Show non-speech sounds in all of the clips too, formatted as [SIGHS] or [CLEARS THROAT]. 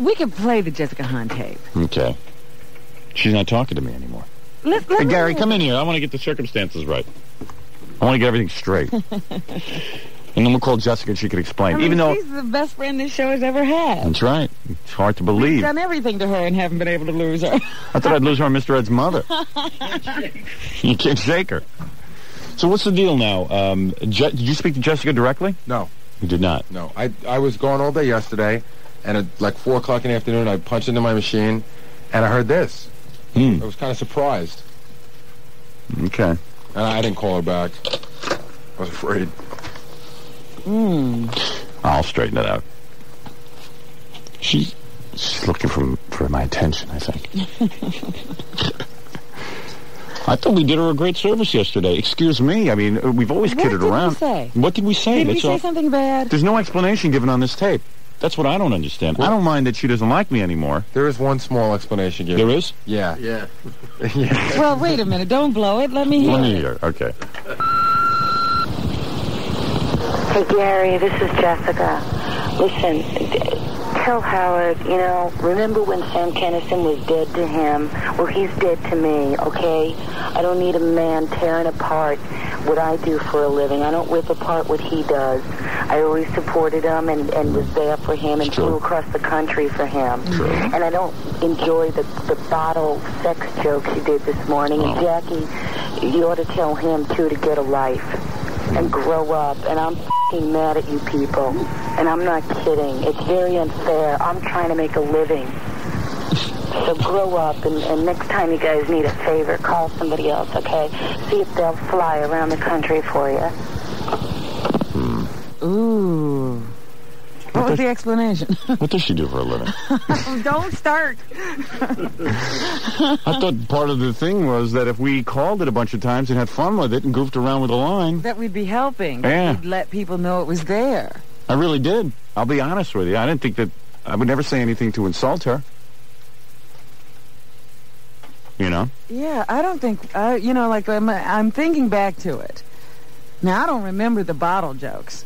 we can play the Jessica Hahn tape. Okay. She's not talking to me anymore. Let, let Hey, me Gary, hear come in here. I want to get the circumstances right. I want to get everything straight. [LAUGHS] and then we'll call Jessica and she can explain. I mean, Even though... she's the best friend this show has ever had. That's right. It's hard to We've believe. done everything to her and haven't been able to lose her. I thought I'd lose her on Mr. Ed's mother. [LAUGHS] you can't shake her. So what's the deal now? Um, Je- did you speak to Jessica directly? No, You did not. no. I I was gone all day yesterday, and at like four o'clock in the afternoon, I punched into my machine, and I heard this. Hmm. I was kind of surprised, Okay. and I didn't call her back. I was afraid. I'll straighten it out. She's she's looking for for my attention. I think. [LAUGHS] I thought we did her a great service yesterday. Excuse me. I mean, we've always What kidded around. What did we say? What did we say? Did we say all- something bad? There's no explanation given on this tape. That's what I don't understand. I don't mind that she doesn't like me anymore. There is one small explanation given. There is. Yeah. Yeah. [LAUGHS] yeah. Well, wait a minute. Don't blow it. Let me hear Let me it. hear. Okay. Hey, Gary, this is Jessica. Listen, d- tell Howard, you know, remember when Sam Kinison was dead to him? Well, he's dead to me, okay? I don't need a man tearing apart what I do for a living. I don't rip apart what he does. I always supported him and, and was there for him and True. flew across the country for him. And I don't enjoy the, the bottle sex jokes you did this morning. And Jackie, you ought to tell him, too, to get a life and grow up. And I'm mad at you people. And I'm not kidding. It's very unfair. I'm trying to make a living. So grow up, and, and next time you guys need a favor, call somebody else, okay? See if they'll fly around the country for you. Ooh. What was the explanation? [LAUGHS] What does she do for a living? [LAUGHS] don't start. I thought part of the thing was that if we called it a bunch of times and had fun with it and goofed around with the line, That we'd be helping. Yeah. We'd let people know it was there. I really did. I'll be honest with you. I didn't think that I would never say anything to insult her. You know? Yeah, I don't think, I, you know, like I'm, I'm thinking back to it. Now, I don't remember the bottle jokes.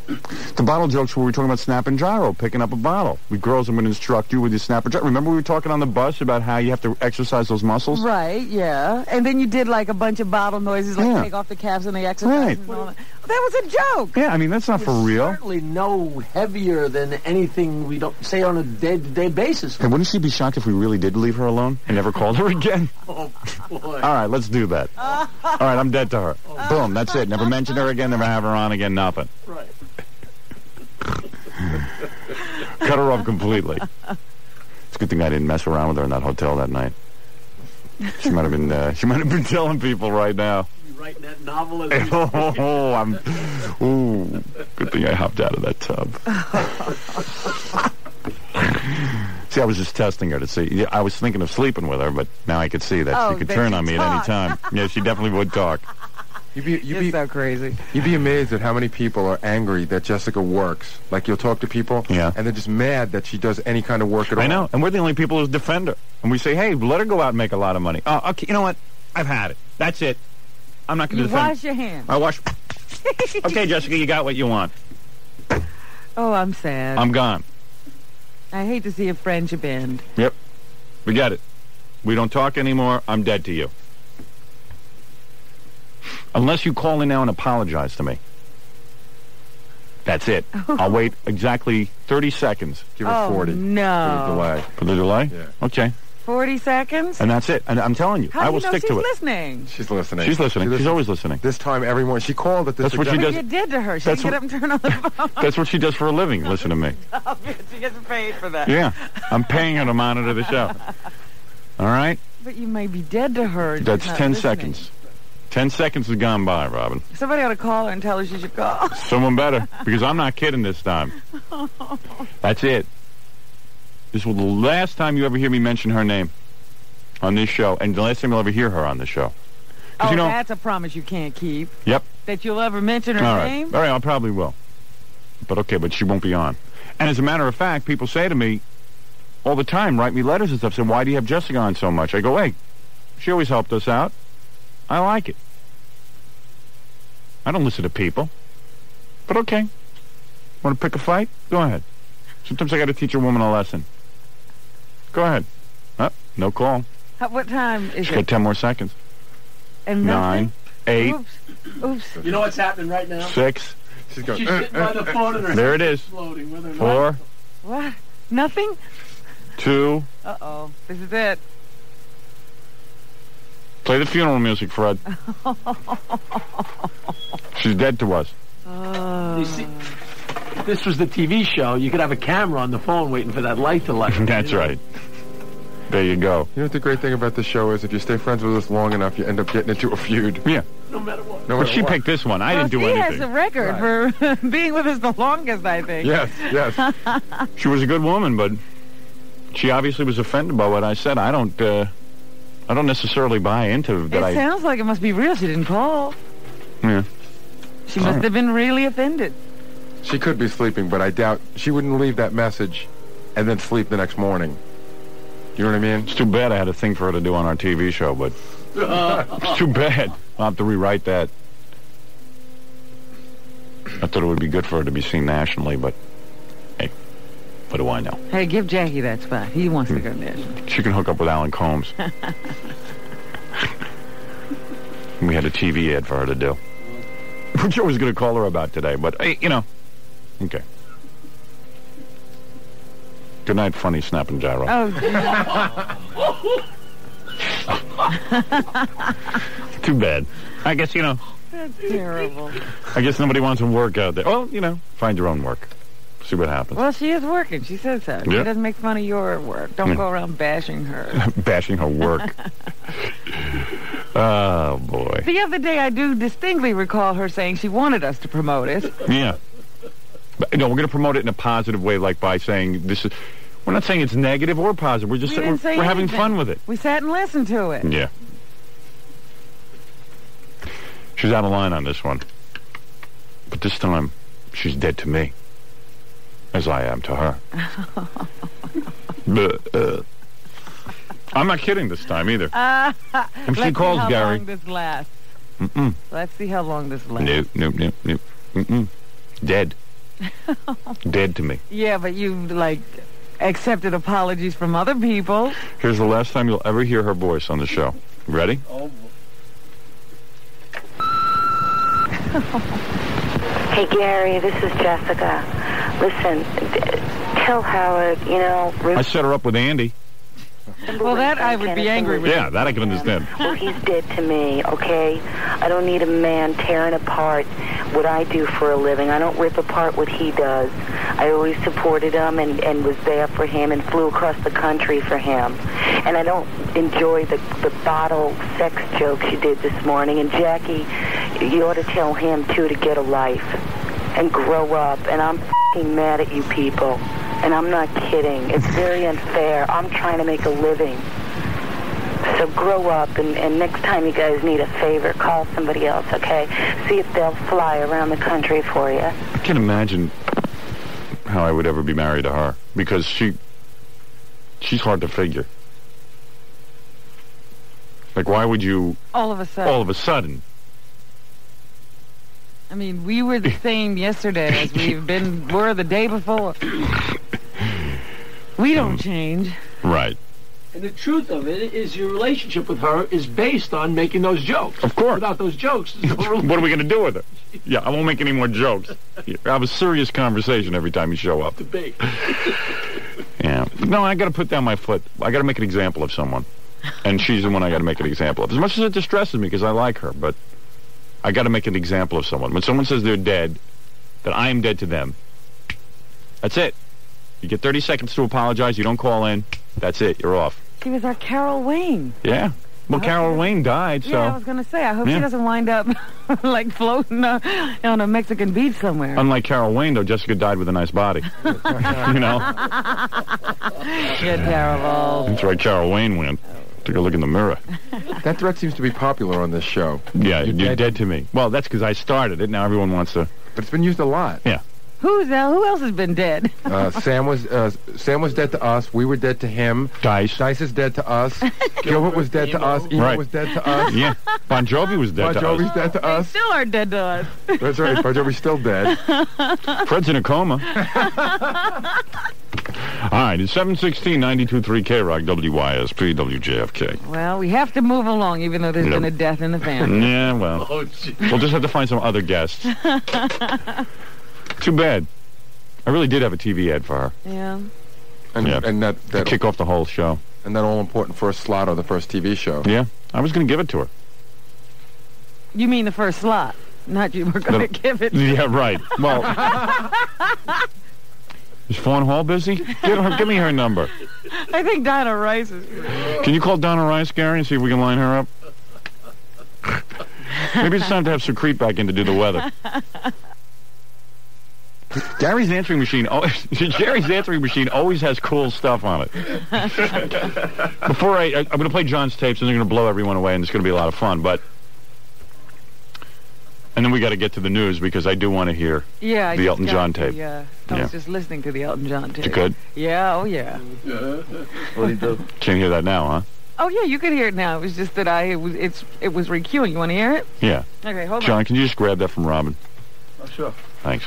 The bottle jokes where we were talking about snap and gyro, picking up a bottle. We girls I'm going to instruct you with your snap and gyro. Remember we were talking on the bus about how you have to exercise those muscles? Right, yeah. And then you did like a bunch of bottle noises, like Yeah. take off the caps and the exercises Right. and all that. That was a joke. Yeah, I mean, that's not for real. Certainly no heavier than anything we don't say on a day-to-day basis. And wouldn't she be shocked if we really did leave her alone and never called her again? [LAUGHS] Oh, boy. All right, let's do that. [LAUGHS] All right, I'm dead to her. Oh, Boom, that's it. Never [LAUGHS] mention her again, never have her on again, nothing. Right. [LAUGHS] Cut her off completely. It's a good thing I didn't mess around with her in that hotel that night. She might have been uh, she might have been [LAUGHS] telling people right now. You writing that novel as [LAUGHS] we Oh, I'm ooh, good thing I hopped out of that tub. see, I was just testing her to see. yeah, I was thinking of sleeping with her, but now I could see that Oh, she could turn on me at any time. Yeah, she definitely would talk. You'd be, you'd You're be, so crazy. you'd be amazed at how many people are angry that Jessica works. Like you'll talk to people, Yeah. and they're just mad that she does any kind of work at all. I know, and we're the only people who defend her. And we say, hey, let her go out and make a lot of money. Oh, okay, you know what? I've had it. That's it. I'm not going to You defend. wash your hands. I wash. [LAUGHS] okay, Jessica, you got what you want. Oh, I'm sad. I'm gone. I hate to see a friendship end. Yep. We get it. We don't talk anymore. I'm dead to you. Unless you call in now and apologize to me. That's it. [LAUGHS] I'll wait exactly 30 seconds Give her Oh, 40 for the no. delay. for the delay. Yeah. Okay. 40 seconds? And that's it. And I'm telling you, How I do will you know stick she's to it. listening? She's listening. She's listening. She She's always listening. This time, everyone. She called at this. That's what she does. What you did to her? She That's get what- up and turn on the phone. That's what she does for a living. Listen to me. [LAUGHS] Oh, she gets paid for that. Yeah. I'm paying her to monitor the show. [LAUGHS] All right? But you may be dead to her. That's 10 listening. seconds. 10 seconds has gone by, Robin. Somebody ought to call her and tell her she should call. [LAUGHS] Someone better, because I'm not kidding this time. [LAUGHS] That's it. This will be the last time you ever hear me mention her name on this show, and the last time you'll ever hear her on the show. Oh, you know, that's a promise you can't keep. yep. That you'll ever mention her All right. name? All right, I probably will. But okay, but she won't be on. And as a matter of fact, people say to me all the time, write me letters and stuff, saying, why do you have Jessica on so much? I go, hey, she always helped us out. I like it. I don't listen to people. But okay. Want to pick a fight? Go ahead. Sometimes I got to teach a woman a lesson. Go ahead. Oh, no call. How, what time is She's got it? 10 more seconds. And Nine, eight, Oops. Oops. You know what's happening right now? six, She's going. She's eh, sitting by the eh, eh. phone and her There it is. exploding with her four, What? Nothing? two. Uh-oh. This is it. Play the funeral music, Fred. [LAUGHS] She's dead to us. Oh. You see, if this was the TV show, you could have a camera on the phone waiting for that light to light. [LAUGHS] That's right. There you go. You know what the great thing about the show is? If you stay friends with us long enough, you end up getting into a feud. Yeah. No matter what. No But matter she what. picked this one. I well, didn't do anything. she has anything. a record for [LAUGHS] being with us the longest, I think. Yes, yes. [LAUGHS] She was a good woman, but she obviously was offended by what I said. I don't. Uh, I don't necessarily buy into It that. I. sounds like it must be real. She didn't call. Yeah. She must oh. have been really offended. she could be sleeping, but I doubt she wouldn't leave that message and then sleep the next morning. You know what I mean? It's too bad I had a thing for her to do on our TV show, but [LAUGHS] it's too bad. I'll have to rewrite that. I thought it would be good for her to be seen nationally, but hey, what do I know? Hey, give Jackie that spot. He wants to hmm. go there. She can hook up with Alan Colmes. [LAUGHS] we had a TV ad for her to do. Which I was going to call her about today, but, hey, you know, okay. Good night, funny snap and gyro. Oh, [LAUGHS] Too bad. I guess, you know, that's terrible. I guess nobody wants to work out there. Well, you know, find your own work. See what happens. Well, she is working. She says so. She doesn't make fun of your work. Don't Yeah. go around bashing her. [LAUGHS] Bashing her work. [LAUGHS] oh, boy. the other day, I do distinctly recall her saying she wanted us to promote it. Yeah. But, no, we're going to promote it in a positive way, like by saying this is. We're not saying it's negative or positive. We're just we saying we're, say we're having fun with it. We sat and listened to it. Yeah. She's out of line on this one. But this time, she's dead to me. As I am to her. [LAUGHS] But, uh, I'm not kidding this time either. [LAUGHS] Ah, if she Let's calls see how Gary. long this lasts. Mm-mm. Let's see how long this lasts. Nope, nope, nope, nope. Mm-mm. Dead. [LAUGHS] Dead to me. Yeah, but you like accepted apologies from other people. Here's the last time you'll ever hear her voice on the show. Ready? Oh, [LAUGHS] Hey, Gary, this is Jessica. Listen, d- tell Howard, you know, I set her up with Andy. Well, that I would be angry with. Yeah, that I can understand. Well, he's dead to me, okay? I don't need a man tearing apart what I do for a living. I don't rip apart what he does. I always supported him and, and was there for him and flew across the country for him. And I don't enjoy the, the bottle sex jokes you did this morning. And Jackie, you ought to tell him, too, to get a life and grow up. And I'm fing mad at you people. And I'm not kidding. It's very unfair. I'm trying to make a living. So grow up, and, and next time you guys need a favor, call somebody else, okay? See if they'll fly around the country for you. I can't imagine how I would ever be married to her because she she's hard to figure. Like, why would you All of a sudden. all of a sudden? I mean, we were the same yesterday as we've been were the day before. We don't change. Right. And the truth of it is your relationship with her is based on making those jokes. Of course. Without those jokes, no [LAUGHS] What are we going to do with her? Yeah, I won't make any more jokes. I have a serious conversation every time you show up. debate. [LAUGHS] Yeah. No, I got to put down my foot. I got to make an example of someone. And she's the one I got to make an example of. As much as it distresses me because I like her, but I got to make an example of someone. When someone says they're dead, that I am dead to them, that's it. You get 30 seconds to apologize. You don't call in. That's it. You're off. She was our Carol Wayne. Yeah. Well, Carol Wayne died, so. Yeah, I was gonna say. I hope Yeah. she doesn't wind up [LAUGHS] like floating uh, on a Mexican beach somewhere. Unlike Carol Wayne, though, Jessica died with a nice body. [LAUGHS] you know? [LAUGHS] You're terrible. That's right, Carol Wayne went. Took a look in the mirror. [LAUGHS] That threat seems to be popular on this show. Yeah, You're you're, dead. dead. to me. Well, that's because I started it. Now everyone wants to. But it's been used a lot. Yeah. Who's el- who else has been dead? Uh, Sam was uh, Sam was dead to us. We were dead to him. Dice. Dice is dead to us. [LAUGHS] Gilbert was dead to us. Emo Right. was dead to us. Yeah. Bon Jovi was dead Bon to Jovi's us. dead to They us. still are dead to us. That's right. Bon Jovi's still dead. [LAUGHS] Fred's in a coma. [LAUGHS] All right, it's 716 92.3 K-Rock, WYSP, WJFK. Well, we have to move along, even though there's Yep. been a death in the family. Yeah, well, Oh, we'll just have to find some other guests. Too bad. I really did have a TV ad for her. yeah. And, Yeah. and that, To that kick off the whole show. and that all important first slot of the first TV show. Yeah, I was going to give it to her. You mean the first slot, not you were going to give it. Yeah, right. Well, [LAUGHS] is Fawn Hall busy? Get her, give me her number. I think Donna Rice is. Can you call Donna Rice, Gary, and see if we can line her up? Maybe it's time to have Secrete back in to do the weather. [LAUGHS] Gary's answering machine, oh, [LAUGHS] Jerry's answering machine always has cool stuff on it. [LAUGHS] Before I, I I'm going to play John's tapes, and they're going to blow everyone away, and it's going to be a lot of fun. But, and then we got to get to the news because I do want to hear. Yeah. I The Elton John the, tape. uh, I Yeah. was just listening to the Elton John tape. You good? Yeah. Oh yeah. [LAUGHS] What do you do? Can't hear that now, huh? Oh yeah. You could hear it now. It was just that I it was it's it was recuing. You want to hear it? Yeah. Okay. Hold on. John, can you just grab that from Robin? Oh, sure. Thanks.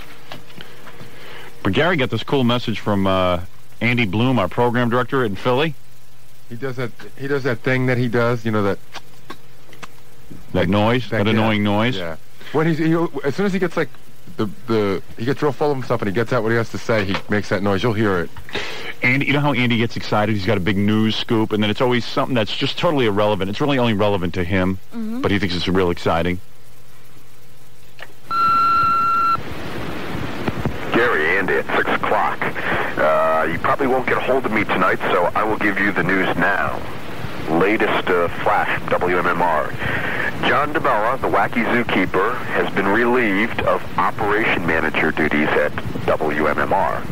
But Gary got this cool message from uh, Andy Bloom, our program director in Philly. He does that. He does that thing that he does. You know that. That noise, that, yeah. annoying noise. Yeah. When he's he, as soon as he gets like the the he gets real full of himself and he gets out what he has to say, he makes that noise. You'll hear it. Andy, you know how Andy gets excited? He's got a big news scoop, and then it's always something that's just totally irrelevant. It's really only relevant to him, but he thinks it's real exciting. Gary, Andy, at 6 o'clock. Uh, you probably won't get a hold of me tonight, so I will give you the news now. Latest uh, flash WMMR. John DeBella, the wacky zookeeper, has been relieved of operation manager duties at WMMR.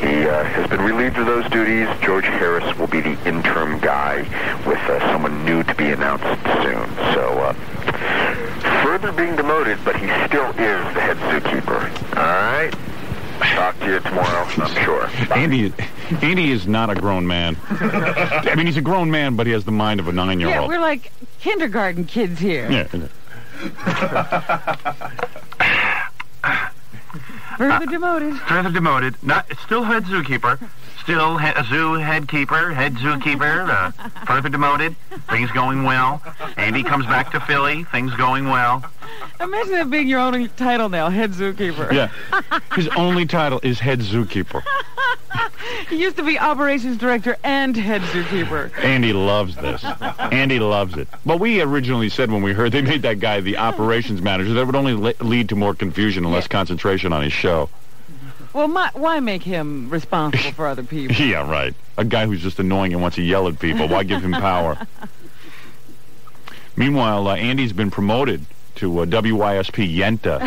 He uh, has been relieved of those duties. George Harris will be the interim guy with uh, someone new to be announced soon. So, further being demoted, but he still is the head zookeeper. All right? Talk to you tomorrow, I'm sure. Bye. Andy, Andy is not a grown man. I mean, he's a grown man, but he has the mind of a nine-year-old. Yeah, we're like kindergarten kids here. Yeah. Further demoted. Further demoted. Not still head zookeeper. Still he- zoo head keeper, head zookeeper. Uh, [LAUGHS] further demoted. Things going well. Andy comes back to Philly. Things going well. Imagine that being your only title now, head zookeeper. Yeah. His only title is head zookeeper. [LAUGHS] He used to be operations director and head zookeeper. Andy loves this. Andy loves it. But we originally said when we heard they made that guy the operations manager, that would only le- lead to more confusion and less concentration on his show. Well, my, why make him responsible for other [LAUGHS] people? Yeah, right. A guy who's just annoying and wants to yell at people. Why give him power? [LAUGHS] Meanwhile, uh, Andy's been promoted to uh, WYSP Yenta.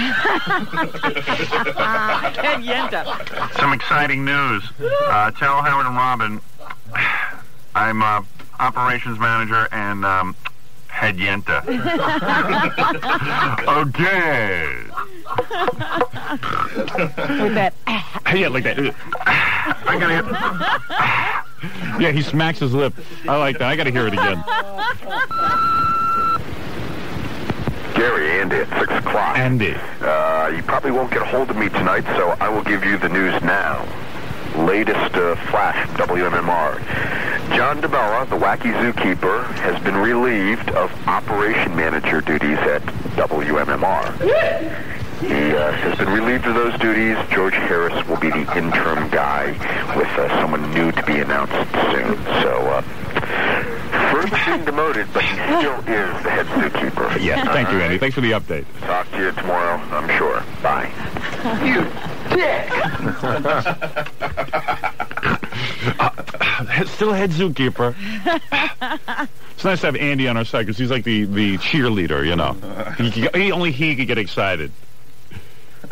Ted [LAUGHS] Yenta. Some exciting news. Uh, tell Howard and Robin [SIGHS] I'm uh, operations manager and um, head yenta. [LAUGHS] okay. With that, yeah, like that. I gotta. Yeah, he smacks his lip. I like that. I got to hear it again. Gary, Andy, at 6 o'clock. Andy. Uh, you probably won't get a hold of me tonight, so I will give you the news now. Latest uh, flash from WMMR. John DeBella, the wacky zookeeper, has been relieved of operation manager duties at WMMR. He uh, has been relieved of those duties. George Harris will be the interim guy with uh, someone new to be announced soon. So, uh, further being demoted, but he still is the head zookeeper. Yeah, thank you, Andy. Thanks for the update. Talk to you tomorrow, I'm sure. Bye. [LAUGHS] Still head zookeeper. it's nice to have Andy on our side because he's like the, the cheerleader, you know. He, he, only he could get excited.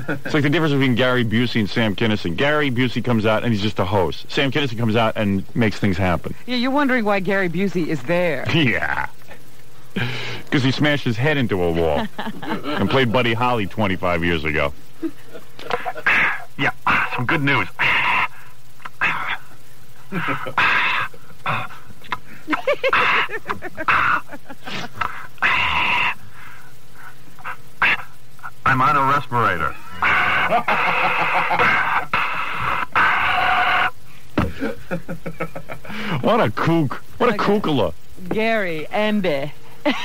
It's like the difference between Gary Busey and Sam Kinison. Gary Busey comes out and he's just a host. Sam Kinison comes out and makes things happen. yeah, you're wondering why Gary Busey is there. [LAUGHS] Yeah. Because he smashed his head into a wall [LAUGHS] and played Buddy Holly 25 years ago. Yeah, ah, some good news. I'm on a respirator. What a kook. What a Okay. kookala. Gary Andy.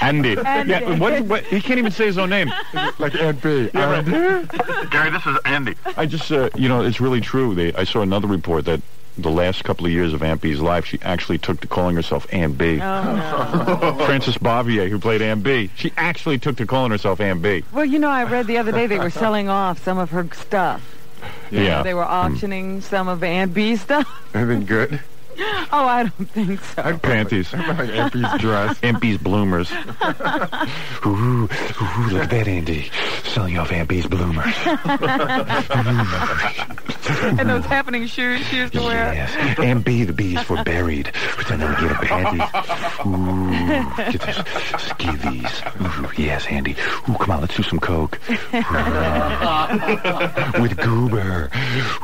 Andy. [LAUGHS] Andy. Yeah, what, what, he can't even say his own name. [LAUGHS] Like Aunt Bee. Yeah, right. [LAUGHS] Gary, this is Andy. I just, uh, you know, it's really true. They, I saw another report that the last couple of years of Aunt Bee's life, she actually took to calling herself Aunt Bee. Oh, no. Frances Bavier, who played Aunt Bee, she actually took to calling herself Aunt Bee. well, you know, I read the other day they were selling off some of her stuff. Yeah. They were auctioning some of Aunt Bee's stuff. Anything good? [LAUGHS] Oh, I don't think so. I'd Panties. like Aunt dress. [LAUGHS] Aunt bloomers. [LAUGHS] ooh, ooh, look at that, Andy. Selling off Aunt bloomers. and those happening shoes she used to wear. Yes. Aunt Bee, the B is for buried. Pretend I'm a panties. Ooh, get this. Ski these. Ooh, yes, Andy. Ooh, come on, let's do some coke. With Goober.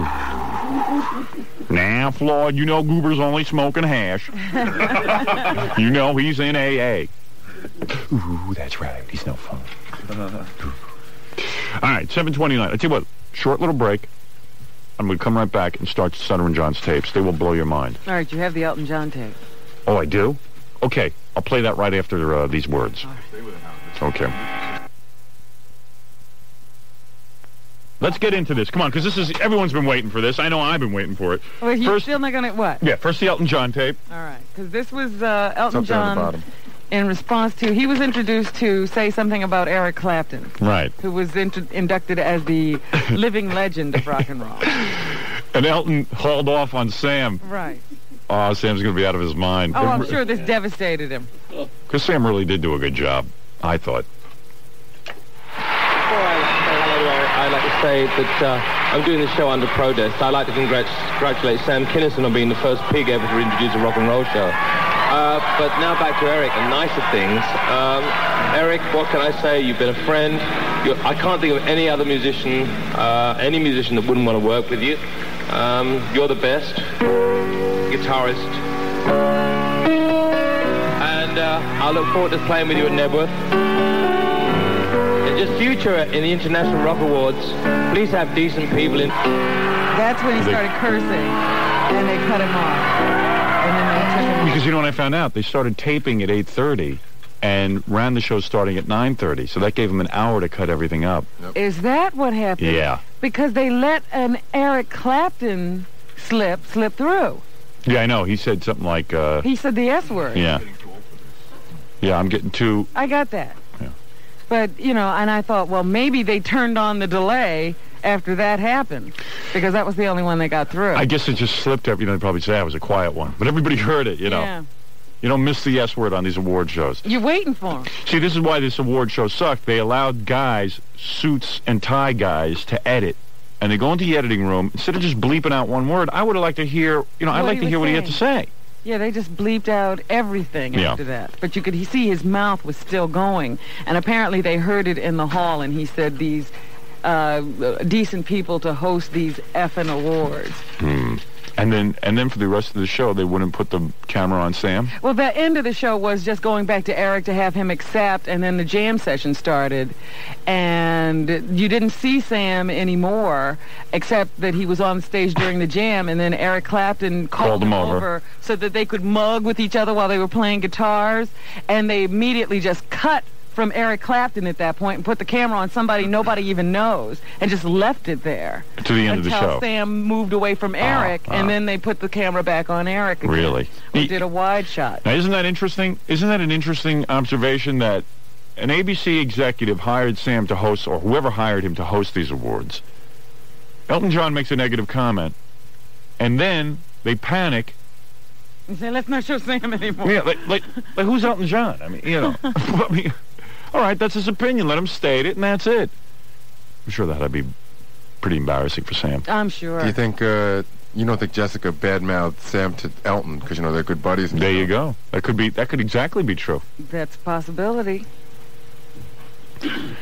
Ooh. Now, Floyd, you know Goober's only smoking hash. [LAUGHS] you know he's in AA. Ooh, that's right. He's no fun. All right, 729. I tell you what, short little break. I'm going to come right back and start Stuttering John's tapes. They will blow your mind. All right, you have the Elton John tape. Oh, I do? Okay, I'll play that right after uh, these words. Okay. Let's get into this. Come on, because this is everyone's been waiting for this. I know I've been waiting for it. Well, you First- still not gonna what? Yeah, first the Elton John tape. All right, because this was uh, Elton It's up there John the bottom. in response to he was introduced to say something about Eric Clapton, Right. who was int- inducted as the [LAUGHS] living legend of rock and roll. And Elton hauled off on Sam. Right. Oh, Sam's going to be out of his mind. Oh, I'm sure this devastated him. Because Sam really did do a good job, I thought. Before I like to say hello to Eric, I'd like to say that uh, I'm doing this show under protest. I'd like to congrat- congratulate Sam Kinison on being the first pig ever to introduce a rock and roll show. Uh, but now back to Eric and nicer things. Um, Eric, what can I say? You've been a friend. You're, I can't think of any other musician, uh, any musician that wouldn't want to work with you. Um, you're the best guitarist. And uh, I look forward to playing with you at Knebworth. And just future in the International Rock Awards, please have decent people in. That's when he started cursing, and they cut him off. And then they took him. Because you know what I found out? They started taping at 8.30 and ran the show starting at 9.30. So that gave them an hour to cut everything up. Is that what happened? Yeah. Because they let an Eric Clapton slip slip through. Yeah, I know. He said something like, uh, He said the S word. yeah. Yeah, I'm getting too... I got that. But, you know, and I thought, well, maybe they turned on the delay after that happened because that was the only one they got through. I guess it just slipped up. You know, they'd probably say ah, I was a quiet one. But everybody [LAUGHS] heard it, you know. Yeah. You don't miss the S word on these award shows. You're waiting for him. See, this is why this award show sucked. They allowed guys, suits and tie guys, to edit. And they go into the editing room. Instead of just bleeping out one word, I would have liked to hear, you know, I'd What like to hear what he had to say. Yeah, they just bleeped out everything Yeah. after that. But you could see his mouth was still going. And apparently they heard it in the hall, and he said these uh, decent people to host these effing awards. And then, and then for the rest of the show, they wouldn't put the camera on Sam. Well, the end of the show was just going back to Eric to have him accept, and then the jam session started. And you didn't see Sam anymore, except that he was on stage during the jam, and then Eric Clapton called, Called him over. so that they could mug with each other while they were playing guitars. And they immediately just cut from Eric Clapton at that point and put the camera on somebody nobody even knows and just left it there. To the end of the until show. Sam moved away from Eric, ah. and then they put the camera back on Eric again. Really? He- did a wide shot. Now, isn't that interesting? Isn't that an interesting observation that an ABC executive hired Sam to host, or whoever hired him to host these awards? Elton John makes a negative comment, and then they panic. And say, let's not show Sam anymore. Yeah, like, like, like who's Elton John? I mean, you know. [LAUGHS] [LAUGHS] I mean, all right, that's his opinion. Let him state it, and that's it. I'm sure that'd be pretty embarrassing for Sam. I'm sure. Do you think, uh, you don't think Jessica badmouthed Sam to Elton because, you know, they're good buddies? and There stuff? you go. That could be. That could exactly be true. That's a possibility.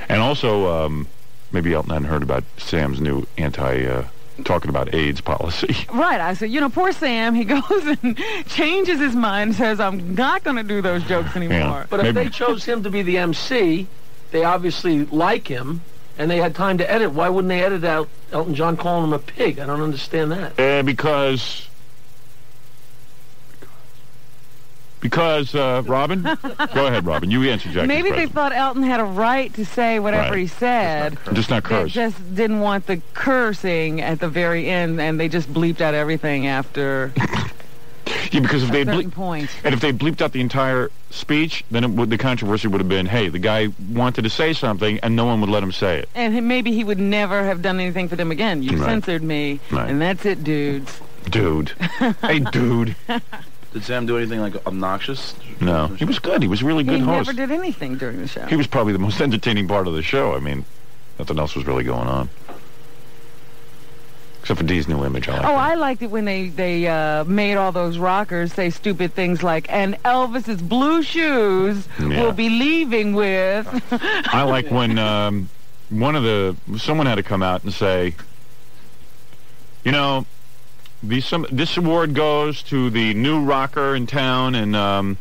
And also, um, maybe Elton hadn't heard about Sam's new anti, uh, talking about AIDS policy. [LAUGHS] Right. I said, you know, poor Sam. He [LAUGHS] goes and changes his mind says, I'm not going to do those jokes anymore. But if Maybe- they chose him to be the MC, they obviously like him, and they had time to edit. Why wouldn't they edit out Elton John calling him a pig? I don't understand that. Uh, because Because, uh, Robin? [LAUGHS] Go ahead, Robin. You answer Jackie's Maybe they thought Elton had a right to say whatever Right. he said. Just not They curse. just didn't want the cursing at the very end, and they just bleeped out everything after [LAUGHS] Yeah, because if they certain ble- and if they bleeped out the entire speech, then it would, the controversy would have been, hey, the guy wanted to say something and no one would let him say it. And maybe he would never have done anything for them again. You Right. censored me, Right. and that's it, dudes. Dude. [LAUGHS] hey, dude. Did Sam do anything like obnoxious? No, he was good. He was a really good he host. never did anything during the show. He was probably the most entertaining part of the show. I mean, nothing else was really going on. Except for Dee's new image. I like Oh, that. I liked it when they they uh, made all those rockers say stupid things like, "And Elvis's blue shoes Yeah. will be leaving with." [LAUGHS] I like when um, one of the someone had to come out and say, you know, these some this award goes to the new rocker in town, and um,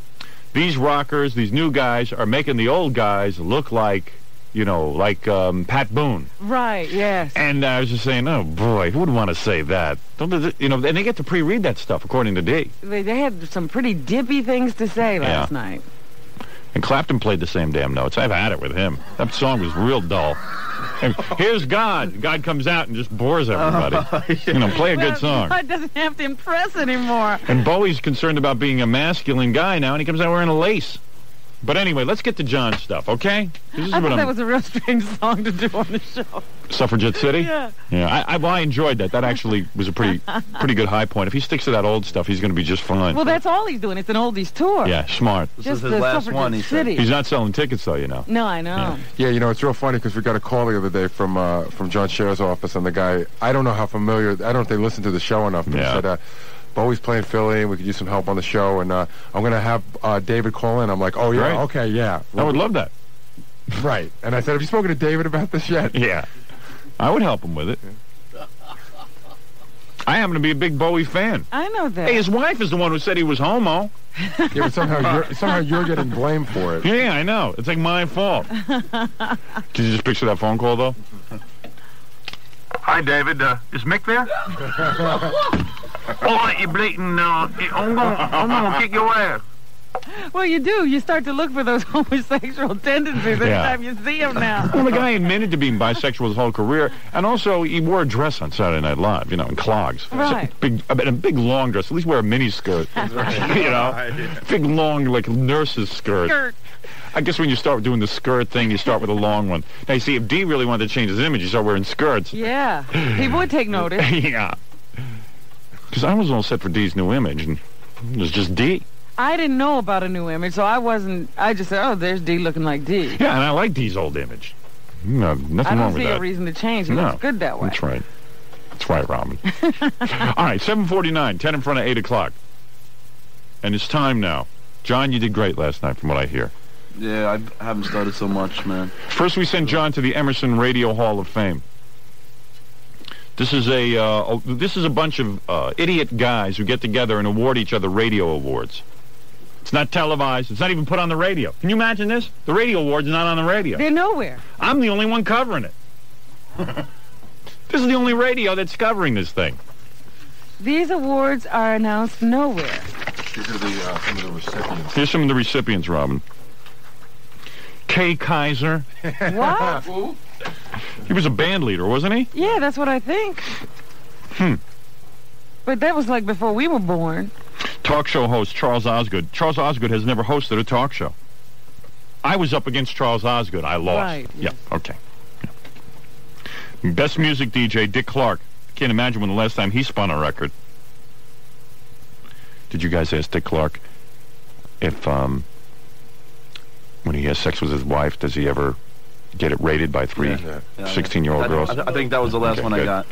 these rockers, these new guys, are making the old guys look like, you know, like um, Pat Boone. right? Yes. And I was just saying, oh boy, who would want to say that? Don't you know? And they get to pre-read that stuff, according to D. They, they had some pretty dippy things to say last Yeah. night. And Clapton played the same damn notes. I've had it with him. That song was real dull. And [LAUGHS] here's God. God comes out and just bores oh, everybody. [LAUGHS] You know, play a good song. God doesn't have to impress anymore. And Bowie's concerned about being a masculine guy now, and he comes out wearing a lace. But anyway, let's get to John's stuff, okay? This is I what thought I'm- that was a real strange song to do on the show. Suffragette City. [LAUGHS] Yeah. Yeah, I, I, well, I enjoyed that. That actually was a pretty, [LAUGHS] pretty good high point. If he sticks to that old stuff, he's going to be just fine. Well, that's all he's doing. It's an oldies tour. yeah, smart. This just the Suffragette City. He's not selling tickets, though, you know. No, I know. Yeah, you know, it's real funny because we got a call the other day from uh, from John Scher's office, and the guy, I don't know how familiar, I don't know if they listen to the show enough, but Yeah. he said, uh, Bowie's playing Philly, and we could use some help on the show, and uh, I'm going to have uh, David call in. I'm like, oh, yeah, Great. okay, yeah. I would love that. Right. And I said, have you spoken to David about this yet? [LAUGHS] Yeah. I would help him with it. I happen to be a big Bowie fan. I know that. Hey, his wife is the one who said he was homo. Yeah, but somehow you're, [LAUGHS] somehow you're getting blamed for it. Yeah, I know. It's like my fault. [LAUGHS] Did you just picture that phone call, though? Hi, David. Uh, is Mick there? [LAUGHS] All right, you bleating. Uh, I'm gonna, I'm gonna kick your ass. Well, you do. You start to look for those [LAUGHS] homosexual tendencies every Yeah. time you see them now. Well, the guy admitted to being bisexual his whole career, and also he wore a dress on Saturday Night Live, you know, in clogs. So, Right. big, a, a big long dress. At least wear a mini skirt. [LAUGHS] [LAUGHS] you know, big long like nurse's skirt. Skirt. I guess when you start doing the skirt thing, you start with a long one. Now, you see, if D really wanted to change his image, you start wearing skirts. Yeah. People would take notice. yeah. Because I was all set for D's new image, and it was just D. I didn't know about a new image, so I wasn't. I just said, "Oh, there's D looking like D." Yeah, and I like D's old image. No, nothing wrong with that. I wrong don't with see that. a reason to change. It no, looks good that way. That's right. That's right, Robin. [LAUGHS] All right, 749, 10 in front of 8 o'clock. And it's time now. John, you did great last night from what I hear. Yeah, I haven't started so much, man. First, we sent John to the Emerson Radio Hall of Fame. This is a, uh, this is a bunch of uh, idiot guys who get together and award each other radio awards. It's not televised. It's not even put on the radio. Can you imagine this? The radio award's are not on the radio. They're nowhere. I'm the only one covering it. [LAUGHS] this is the only radio that's covering this thing. These awards are announced nowhere. These are the, uh, some of the recipients. Here's some of the recipients, Robin. Kay Kyser. [LAUGHS] What? He was a band leader, wasn't he? yeah, that's what I think. Hmm. But that was like before we were born. Talk show host Charles Osgood. Charles Osgood has never hosted a talk show. I was up against Charles Osgood. I lost. Right, Yeah, okay. Yeah. Best music DJ, Dick Clark. Can't imagine when the last time he spun a record. Did you guys ask Dick Clark if, um, when he has sex with his wife, does he ever get it rated by three Yeah. Yeah, 16-year-old I, girls? I, I think that was the last Okay, one I got.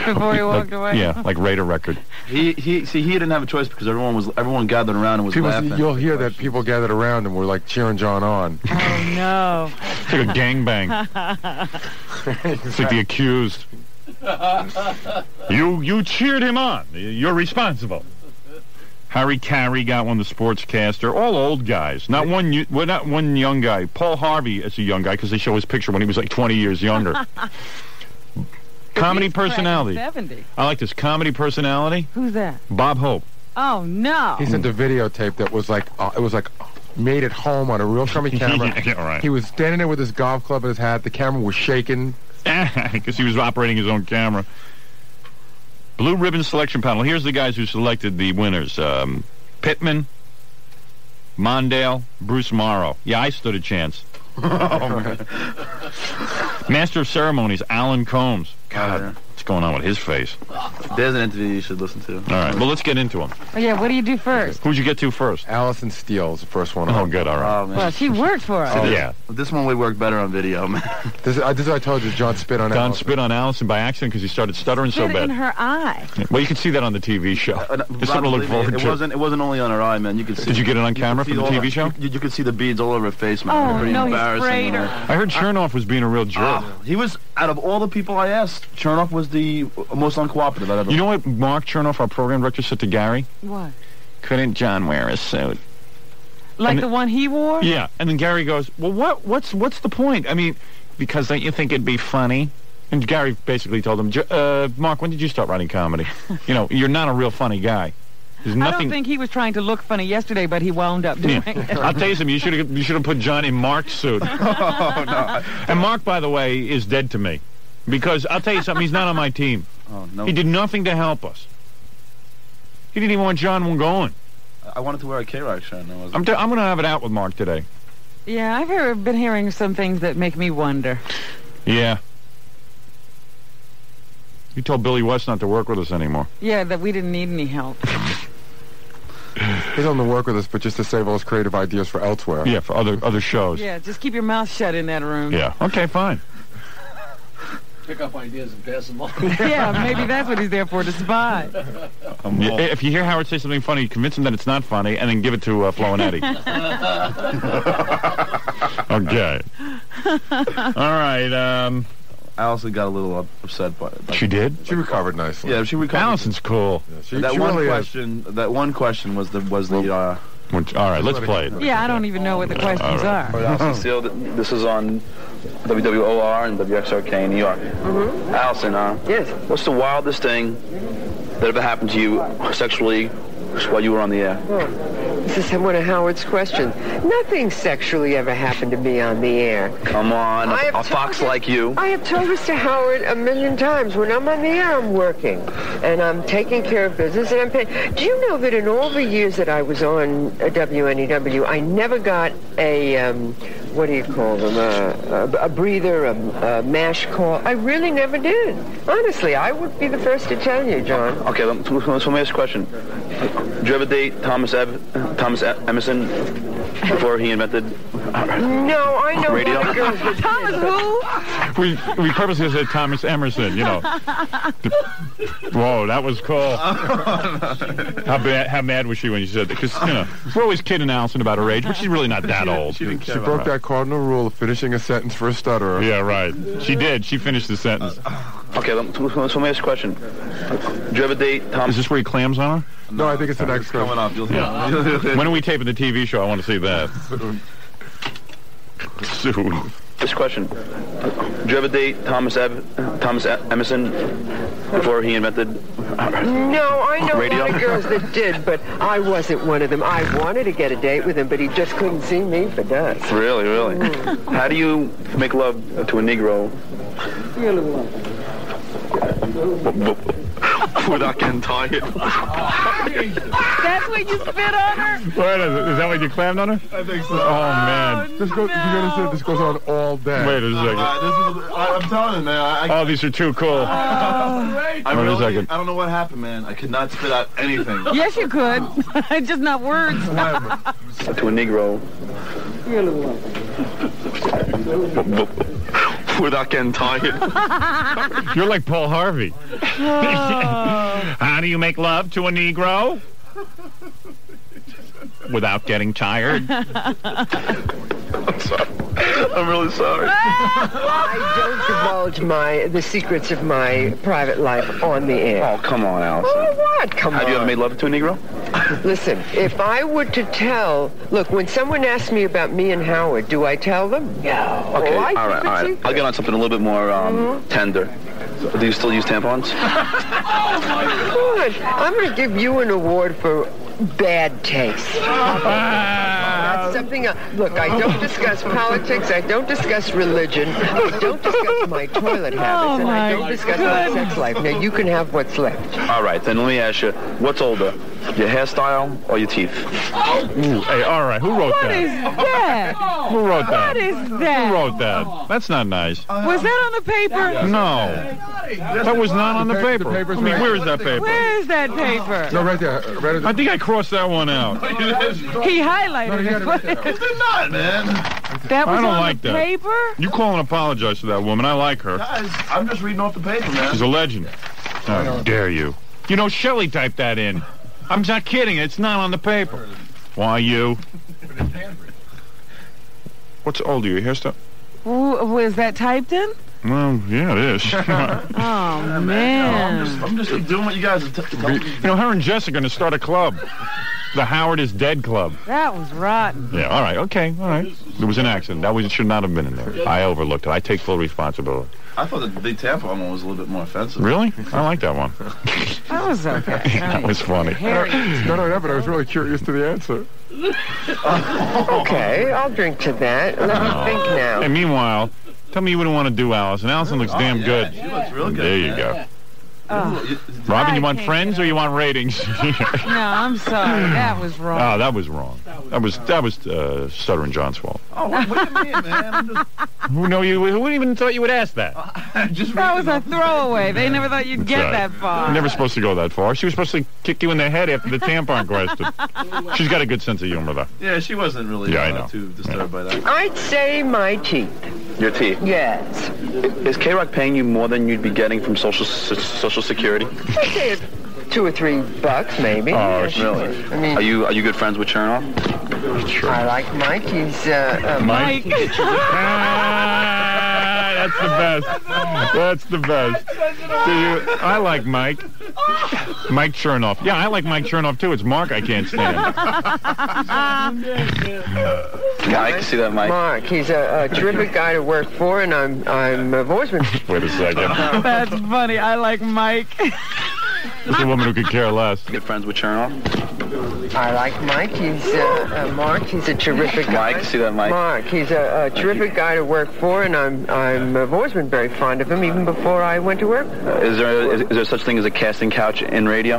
[LAUGHS] Before he walked Like- away. Yeah, like rate a record. He he see he didn't have a choice because everyone was everyone gathered around and was People, laughing. you'll hear that people gathered around and were like cheering John on. Oh no. It's like a gangbang. [LAUGHS] It's like the accused. You you cheered him on. You're responsible. Harry Caray got one, the sportscaster. All old guys. Not one. yo- Well, not one young guy. Paul Harvey is a young guy because they show his picture when he was like 20 years younger. [LAUGHS] comedy personality. 70. I like this comedy personality. Who's that? Bob Hope. Oh no. He sent a videotape that was like uh, it was like made at home on a real [LAUGHS] crummy camera. Yeah, right. He was standing there with his golf club in his hat. The camera was shaking. [LAUGHS] because he was operating his own camera. Blue ribbon selection panel. Here's the guys who selected the winners: um, Pittman, Mondale, Bruce Morrow. Yeah, I stood a chance. [LAUGHS] Oh, Master of ceremonies: Alan Colmes. God, what's going on with his face? There's an interview you should listen to. All right, well, let's get into him. Oh, yeah, what do you do first? Who'd you get to first? Alison Steele is the first one. Oh, good. All right. Oh, man. Well, she worked for us. Oh, yeah. This one would work better on video, man. [LAUGHS] This, uh, this is what I told you. John spit on John Alison. spit on Alison by accident because he started stuttering so Spit in her eye. Well, you can see that on the TV show. Uh, no, It's something to look forward it to. wasn't. It wasn't only on her eye, man. You could see. Did you get it on camera see from the all TV show? You, you could see the beads all over her face, man. Oh, They're pretty no, he embarrassing, sprayed her. I heard Chernoff was being a real jerk. Ah, he was out of all the people I asked. Chernoff was the most uncooperative out of them. You know what Mark Chernoff, our program director, said to Gary? What? Couldn't John wear a suit? Like And- the one he wore? Yeah, and then Gary goes, "Well, what? What's what's the point? I mean, because don't you think it'd be funny?" And Gary basically told him, "J- uh, "Mark, when did you start writing comedy? [LAUGHS] you know, you're not a real funny guy. There's I don't think he was trying to look funny yesterday, but he wound up doing Yeah. it. I'll tell you something. You should have you should have put John in Mark's suit. [LAUGHS] oh no. And Mark, by the way, is dead to me because I'll tell you something. He's not on my team. [LAUGHS] Oh no. He did nothing to help us. He didn't even want John going. I wanted to wear a K-Rock shirt. and I wasn't. I'm t- I'm going to have it out with Mark today. Yeah, I've heard, been hearing some things that make me wonder. Yeah. You told Billy West not to work with us anymore. Yeah, that we didn't need any help. He's on the work with us, but just to save all his creative ideas for elsewhere. Yeah, for other other shows. Yeah, just keep your mouth shut in that room. Yeah. Okay, fine. Pick up ideas and pass them on. [LAUGHS] Yeah, maybe that's what he's there for, to spy. Yeah, if you hear Howard say something funny, convince him that it's not funny, and then give it to uh, Flo and Eddie. [LAUGHS] okay. All right. Um, Alison got a little upset by it. she did. She recovered nicely. Yeah, she recovered. Alison's cool. She, that she one really is. question. That one question was the was the. Uh, Which- All right, let's play it. Yeah, I don't even know what the questions are. Alison Steele, this is on WWOR and WXRK in New York. Mm-hmm. Alison, uh, Yes. what's the wildest thing that ever happened to you sexually while you were on the air? This is one of Howard's questions. Nothing sexually ever happened to me on the air. Come on, I a, a fox like you. I have told this to Howard a million times. When I'm on the air, I'm working, and I'm taking care of business, and I'm paying. Do you know that in all the years that I was on uh, WNEW, I never got a um, what do you call them? Uh, a, a breather, a, a mash call. I really never did. Honestly, I would be the first to tell you, John. Okay, let, let, let me ask a question. Did you ever date Thomas Ev- Thomas Emerson before he invented No, I know Radio? a lot of girls that Thomas who? We we purposely said Thomas Emerson. You know. [LAUGHS] Whoa, that was cool. how bad? How mad was she when you said that? Because you know we're always kidding Alison about her age, but she's really not that old. She broke that cardinal rule of finishing a sentence for a stutterer. Yeah, right. She did. She finished the sentence. Okay, let, let, let me ask a question. Did you ever date Thomas? Is this where he clams on her? No, I think it's the next coming up. You'll Yeah. when are we taping the TV show? I want to see that. Soon. This question. Did you ever date Thomas Ev- Thomas E- Emerson before he invented No, I know Radio? a lot of girls that did, but I wasn't one of them. I wanted to get a date with him, but he just couldn't see me for dust. Really, really? Mm. How do you make love to a Negro without getting tired? That's when you spit on her? Wait, is, is that what you clammed on her? I think so. Oh man. This goes, you understand, this goes on all day. Wait a second. Uh, this is, I, I'm telling you, man. I, I, Oh, these are too cool. I Wait a really, second. I don't know what happened, man. I could not spit out anything. [LAUGHS] Yes, you could. [LAUGHS] Just not words. to a Negro [LAUGHS] [LAUGHS] without getting tired? [LAUGHS] You're like Paul Harvey. [LAUGHS] How do you make love to a Negro? Without getting tired. I'm sorry. I'm really sorry. I don't divulge my the secrets of my private life on the air. Oh, come on, Oh, what? Come on. Have you ever made love to a Negro? Listen, if I were to tell, look, when someone asks me about me and Howard, do I tell them? No. Okay, I all right, keep all it right. secret. I'll get on something a little bit more um, tender. Do you still use tampons? [LAUGHS] oh my God! I'm going to give you an award for bad taste. [LAUGHS] That's something. else. Look, I don't discuss politics. I don't discuss religion. I don't discuss my toilet [LAUGHS] oh habits, and I don't discuss my sex life. Now you can have what's left. All right, then let me ask you, what's older, your hairstyle or your teeth? Ooh, hey, all right. Who wrote What that? is that? [LAUGHS] Who wrote that? What is that? Who wrote that? That's not nice. Was that on the paper? No. That was not on the The the paper. paper's I mean, where is that paper? Where is that paper? No, right there. Right at the, I think I crossed that one out. [LAUGHS] He highlighted you got it right it. not, man. That was I don't on like the that. paper? You call and apologize to that woman. I like her. Guys, I'm just reading off the paper, man. She's a legend. How dare you? You know, Shelley typed that in. I'm not kidding. It's not on the paper. Why you? What's older, your hairstyle? Ooh, was that typed in? Well, yeah, it is. you [LAUGHS] [LAUGHS] Oh, I'm man. just, I'm just doing what you guys are t- telling me. know, her and Jessica are going to start a club. The Howard is Dead Club. That was rotten. Yeah, all right, okay, all right. There was an accident. That was, it should not have been in there. I overlooked it. I take full responsibility. I thought the big tampon one was a little bit more offensive. Really? I like that one. [LAUGHS] That was okay. [LAUGHS] that was funny. No, no, no, but I was really curious to the answer. [LAUGHS] Okay, I'll drink to that. Let me think Hey, now. meanwhile, tell me you wouldn't want to do Alison. Alison looks oh, damn yeah, good. She looks real good. There you man. go. Oh, Robin, you want friends or you want ratings? [LAUGHS] [LAUGHS] no, I'm sorry. That was oh, wrong. that was wrong. That was that was uh, Stuttering John's fault. Oh, what, what do you mean, man? I'm just, Who know you? Who even thought you would ask that? I'm just That was a throwaway. They never thought you'd get Sorry. that far. You're never supposed to go that far. She was supposed to kick you in the head after the [LAUGHS] tampon question. She's got a good sense of humor, though. Yeah, she wasn't really Yeah, I uh, know. too disturbed by that. I'd say my teeth. Your teeth. Yes. Is K-Rock paying you more than you'd be getting from Social Social Security? I'd say it- two or three bucks, maybe. Oh, Yes. really? I mean, Are you are you good friends with Chernoff? I like Mike. He's uh, uh, Mike. Mike. [LAUGHS] Ah, that's the best. That's the best. Do you? I like Mike. Mike Chernoff. Yeah, I like Mike Chernoff too. It's Mark I can't stand. Yeah, I can see that, Mike. Mark. He's a, a terrific guy to work for, and I'm I'm I've always. Wait a second. That's funny. I like Mike. [LAUGHS] There's a woman who could care less. Good friends with Chernoff. I like Mike. He's uh, uh, Mark. He's a terrific guy. Mike, see that, Mike? Mark. He's a, a terrific guy to work for, and I'm I'm I've always been very fond of him, even before I went to work. Is there is, is there such thing as a casting couch in radio?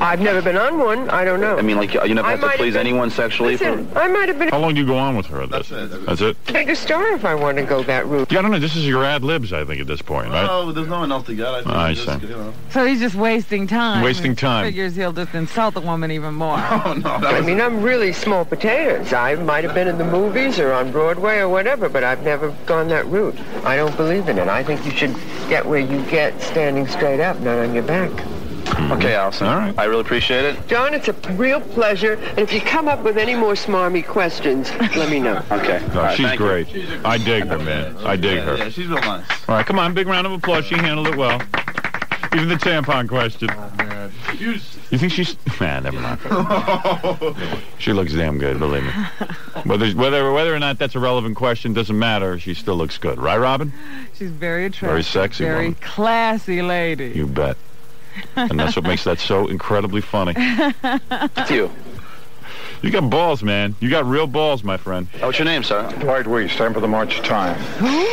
I've never been on one. I don't know. I mean, like you never I have to might have please been- anyone sexually. For, I might have been How long do you go on with her? That's, That's it. That's it. a star if I want to go that route. Yeah, I don't know. This is your ad libs, I think, at this point, right? Oh, there's no one else to get. I, think I it's just, see. You know. So he's just wasting time. Wasting and time. Figures he'll just insult the woman even more. [LAUGHS] Oh no, I mean, I'm really small potatoes. I might have been in the movies or on Broadway or whatever, but I've never gone that route. I don't believe in it. I think you should get where you get standing straight up, not on your back. Hmm. okay, Alison. All right. I really appreciate it. John, it's a real pleasure. And if you come up with any more smarmy questions, let me know. [LAUGHS] Okay. No, All right, she's thank you. great. I dig her, man. I dig yeah, her. yeah, she's real nice. All right, come on, big round of applause. She handled it well. Even the tampon question. Oh, man. You think she's? Man, never mind. [LAUGHS] She looks damn good, believe me. Whether whether whether or not that's a relevant question doesn't matter. She still looks good, right, Robin? She's very attractive. Very sexy Very woman. classy lady. You bet. And that's what makes that so incredibly funny. [LAUGHS] It's you. You got balls, man. You got real balls, my friend. Oh, what's your name, sir? Dwight Weist, time for the March of time.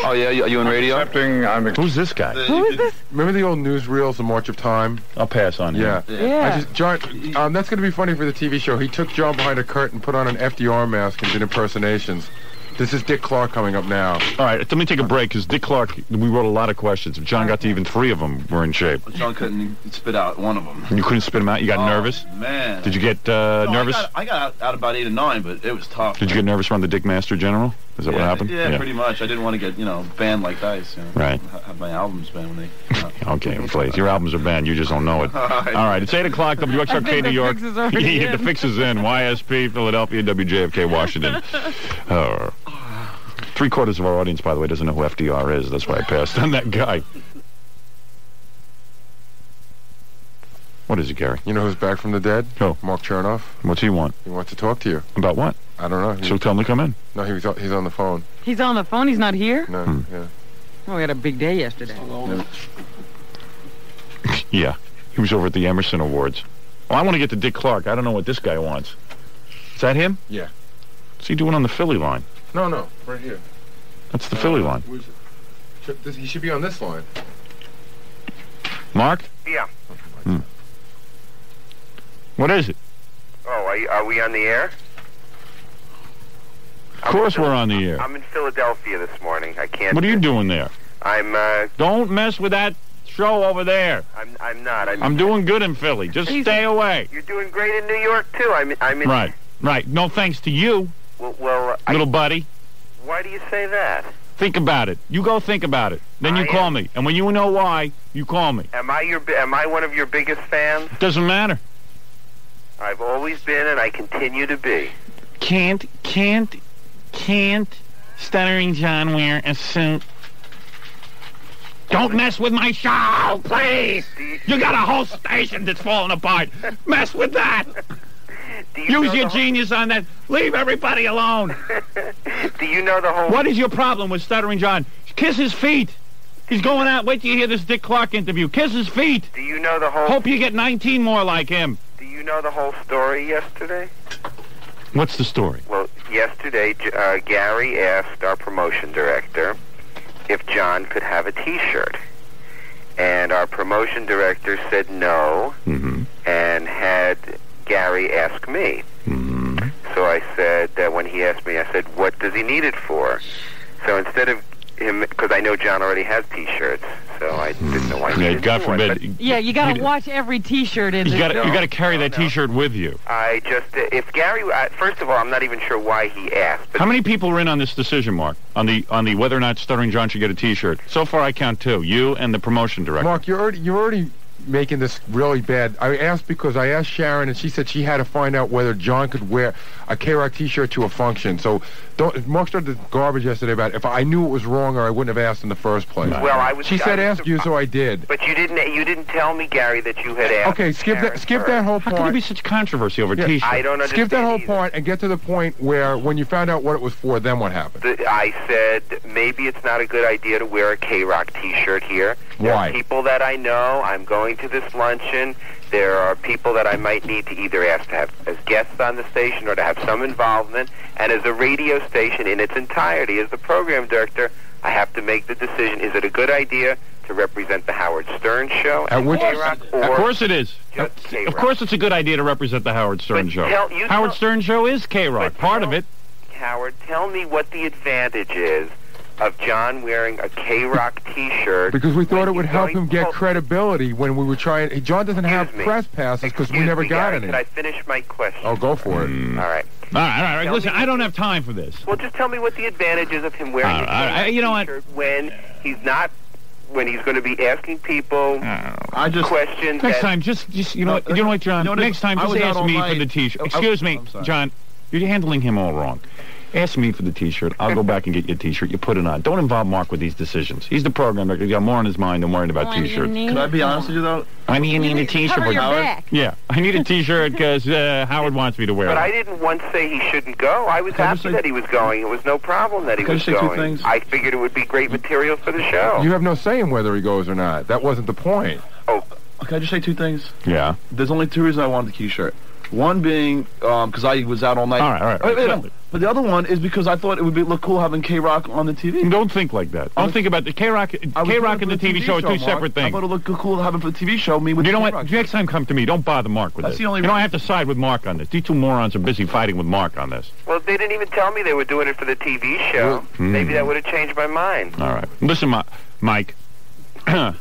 Oh yeah, you, are you in radio? Accepting, I'm Who's this guy? Who is this? Remember the old newsreels, The March of Time? I'll pass on him. Yeah. Yeah. I just, John, um, that's going to be funny for the TV show. He took John behind a curtain, put on an FDR mask, and did impersonations. This is Dick Clark coming up now. All right, let me take a break because Dick Clark. We wrote a lot of questions. If John got to even three of them, we're in shape. John couldn't spit out one of them. You couldn't spit them out. You got Oh, nervous. Man. Did you get uh, No, nervous? I got, I got out, out about eight or nine, but it was tough. Did you get nervous around the Dick Master General? Is that yeah, what happened? Yeah, pretty much. I didn't want to get, you know, banned like dice. You know, Right. Have my albums banned when they. You know. [LAUGHS] Okay, please. Your albums are banned. You just don't know it. [LAUGHS] All right, it's 8 o'clock, I WXRK New the York. fix is [LAUGHS] the in. fix is in. YSP, Philadelphia, WJFK, Washington. Uh, three quarters of our audience, by the way, doesn't know who FDR is. That's why I passed on that guy. What is it, Gary? You know who's back from the dead? Who? Mark Chernoff. What's he want? He wants to talk to you. About what? I don't know. He, So tell him to come in. no, he was, he's on the phone. He's on the phone. He's not here. No, Hmm. yeah. Oh, we had a big day yesterday. [LAUGHS] Yeah, he was over at the Emerson Awards. Oh, I want to get to Dick Clark. I don't know what this guy wants. Is that him? Yeah. What's he doing on the Philly line? No, no, right here. That's the Philly line. Where's it? Should- this- He should be on this line. Mark, Yeah. Hmm. what is it? Oh, are, you, are we on the air? Of course we're on the air. I'm in Philadelphia this morning. I can't. What are you doing there? I'm. Uh, Don't mess with that show over there. I'm. I'm not. I'm. I'm doing good in Philly. Just stay away. You're doing great in New York too. I'm. I'm in. Right, right. No thanks to you, Well, well I, little buddy. why do you say that? Think about it. You go think about it. Then you I call am- me. And when you know why, you call me. Am I your? Am I one of your biggest fans? It Doesn't matter. I've always been, and I continue to be. Can't, can't, can't Stuttering John wear a suit? Don't mess with my show, please! You got a whole station that's falling apart. Mess with that! Use your genius on that. Leave everybody alone. [LAUGHS] Do you know the whole? What is your problem with Stuttering John? Kiss his feet. He's going out. Wait till you hear this Dick Clark interview. Kiss his feet. Do you know the whole? Hope you get 19 more like him. Do you know the whole story yesterday? What's the story? Well, yesterday, uh, Gary asked our promotion director if John could have a T-shirt, and our promotion director said no, Mm-hmm. and had Gary ask me. Mm-hmm. So I said that when he asked me, I said, "What does he need it for?" So instead of him, because I know John already has T-shirts, so I didn't know why. he Yeah, God new one, forbid. Yeah, you got to watch every T-shirt in You the got show. you got to carry that T-shirt with you. I just, if Gary, uh, first of all, I'm not even sure why he asked. But How many people are in on this decision, Mark? On the on the whether or not Stuttering John should get a T-shirt? So far, I count two. You and the promotion director. Mark, you're already you're already making this really bad. I asked because I asked Sharon, and she said she had to find out whether John could wear a K-Rock T-shirt to a function. So, don't. Mark started the garbage yesterday about if I knew it was wrong or I wouldn't have asked in the first place. Well, I was- She said I was- ask you, so I did. But you didn't. You didn't tell me, Gary, that you had asked. Okay, skip that. Skip first. that whole How part. can there be such controversy over Yeah. T-shirts? I don't understand. Skip that whole either. part and get to the point where when you found out what it was for, then what happened? The- I said maybe it's not a good idea to wear a K-Rock T-shirt here. There Why? are people that I know. I'm going to this luncheon. There are people that I might need to either ask to have as guests on the station or to have some involvement. And as a radio station in its entirety, as the program director, I have to make the decision: is it a good idea to represent the Howard Stern show which- or Of course it is. just Of course it's a good idea to represent the Howard Stern But show. tell- Howard tell- Stern show is K-Rock. But Part of it. Howard, tell me what the advantage is of John wearing a K-Rock T-shirt. Because we thought it would help him get Oh, credibility when we were trying. John doesn't have me. press passes because we excuse never me, got Gary, any. Could I finish my question? Oh, go for it. Mm. All right. All right, all right, all right. Tell Listen, me- I don't have time for this. Well, just tell me what the advantage is of him wearing All a right, all right. You know what? T-shirt when he's not, when he's going to be asking people I just questions. Next that- time, just, just you know No, what, you know what, John? you know what it Next time, I just was out ask all me for night. the T-shirt. I- Excuse me, I'm sorry. John. You're handling him all wrong. Ask me for the T-shirt. I'll go [LAUGHS] back and get you a T-shirt. You put it on. Don't involve Mark with these decisions. He's the program director. He's got more on his mind than worrying about T-shirts. Can I be honest with you though? I need, need a T-shirt. Cover for your Howard. back. Yeah, I need a T-shirt because uh, Howard wants me to wear But it. But I didn't once say he shouldn't go. I was Can happy just say- that he was going. It was no problem that he Can was just say two going. things? I figured it would be great material for the show. You have no say in whether he goes or not. That wasn't the point. Oh. Can I just say two things? Yeah. There's only two reasons I wanted the T-shirt. One being because I was out all night. All right, all right, all Wait, right. Wait, no. But the other one is because I thought it would be look cool having K Rock on the TV. Don't think like that. Don't think about the K-Rock. K-Rock and the it TV show are two Mark. separate I things. thought it looked cool having for the TV show me with You know what? K-Rock. Next time, come to me. Don't bother Mark with That's this. the only you know, I reason- have to side with Mark on this. These two morons are busy fighting with Mark on this. Well, they didn't even tell me they were doing it for the TV show. Hmm. Maybe that would have changed my mind. All right. Listen, Ma- Mike. [COUGHS] I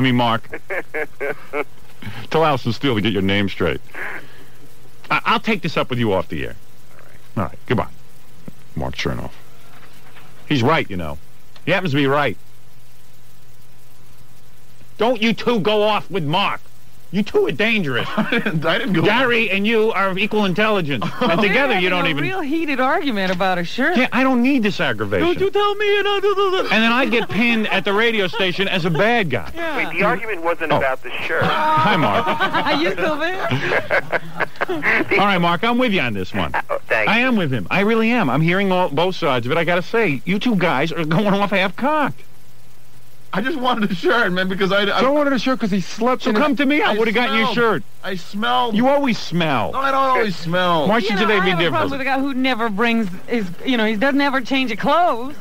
mean, Mark. [LAUGHS] Tell Alison Steele to get your name straight. I- I'll take this up with you off the air. All right. Goodbye. Mark Chernoff. He's right, you know. He happens to be right. Don't you two go off with Mark. You two are dangerous. [LAUGHS] I didn't go. Gary and you are of equal intelligence. [LAUGHS] and together you don't having even... a real heated argument about a shirt. Yeah, I don't need this aggravation. No, you tell me? And, I, and then I get pinned at the radio station as a bad guy. [LAUGHS] Wait, the argument wasn't Oh. about the shirt. Hi, Mark. Are you still there? All right, Mark, I'm with you on this one. Oh, thank I you. am with him. I really am. I'm hearing all, both sides of it. I got to say, you two guys are going off half-cocked. I just wanted a shirt, man, because I. I John wanted a shirt because he slept So in come his, to me. I would have gotten you a shirt. I smelled. You always smell. No, I don't always [LAUGHS] smell. Why You should know, today I be have a problem with a guy who never brings his, you know, he doesn't ever change his clothes.